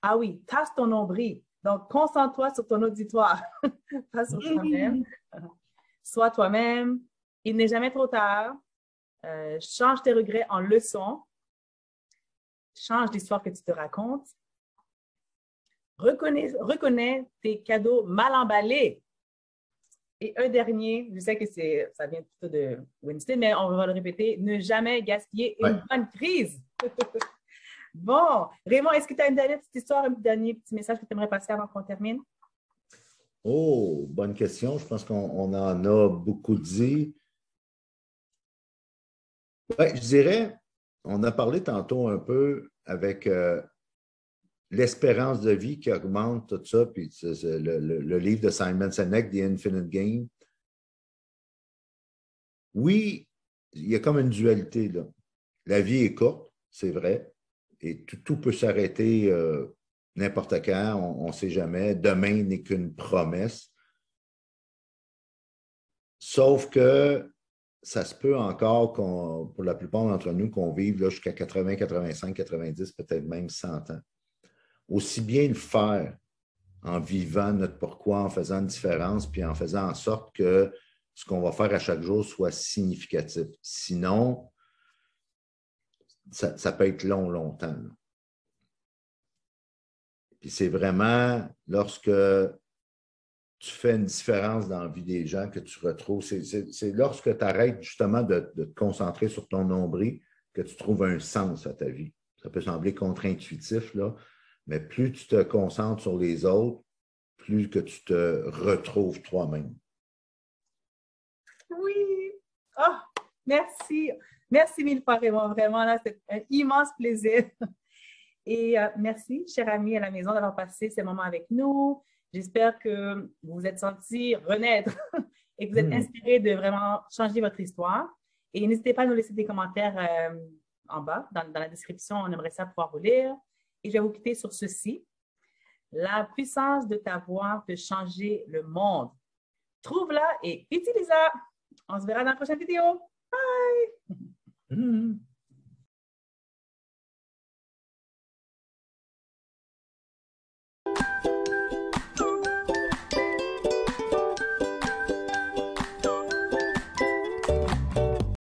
Ah oui, tasse ton nombril. Donc, concentre-toi sur ton auditoire, pas sur toi-même. Sois toi-même. Il n'est jamais trop tard. Euh, change tes regrets en leçons. Change l'histoire que tu te racontes. Reconnais, reconnais tes cadeaux mal emballés. Et un dernier, je sais que ça vient plutôt de Winston, mais on va le répéter, ne jamais gaspiller une bonne crise. bon, Raymond, est-ce que tu as une dernière petite histoire, un dernier petit message que tu aimerais passer avant qu'on termine? Oh, bonne question. Je pense qu'on en a beaucoup dit. je dirais, on a parlé tantôt un peu avec euh, l'espérance de vie qui augmente, tout ça, puis le, livre de Simon Sinek, The Infinite Game. Oui, il y a comme une dualité là. La vie est courte, c'est vrai, et tout, peut s'arrêter euh, n'importe quand, on ne sait jamais. Demain n'est qu'une promesse. Sauf que ça se peut encore, pour la plupart d'entre nous, qu'on vive jusqu'à 80, 85, 90, peut-être même 100 ans aussi bien le faire en vivant notre pourquoi, en faisant une différence, puis en faisant en sorte que ce qu'on va faire à chaque jour soit significatif. Sinon, ça, peut être long, longtemps. Puis c'est vraiment lorsque tu fais une différence dans la vie des gens que tu retrouves, c'est lorsque tu arrêtes justement de, de, te concentrer sur ton nombril que tu trouves un sens à ta vie. Ça peut sembler contre-intuitif, là, mais plus tu te concentres sur les autres, plus que tu te retrouves toi-même. Oui. Oh, merci. Merci mille fois, Raymond. Vraiment, là, c'est un immense plaisir. Et euh, merci, cher ami à la maison, d'avoir passé ce moment avec nous. J'espère que vous vous êtes senti renaître et que vous êtes hmm. inspiré de vraiment changer votre histoire. Et n'hésitez pas à nous laisser des commentaires euh, en bas, dans, dans, la description. On aimerait ça pouvoir vous lire. Et je vais vous quitter sur ceci. La puissance de ta voix peut changer le monde. Trouve-la et utilise-la. On se verra dans la prochaine vidéo. Bye!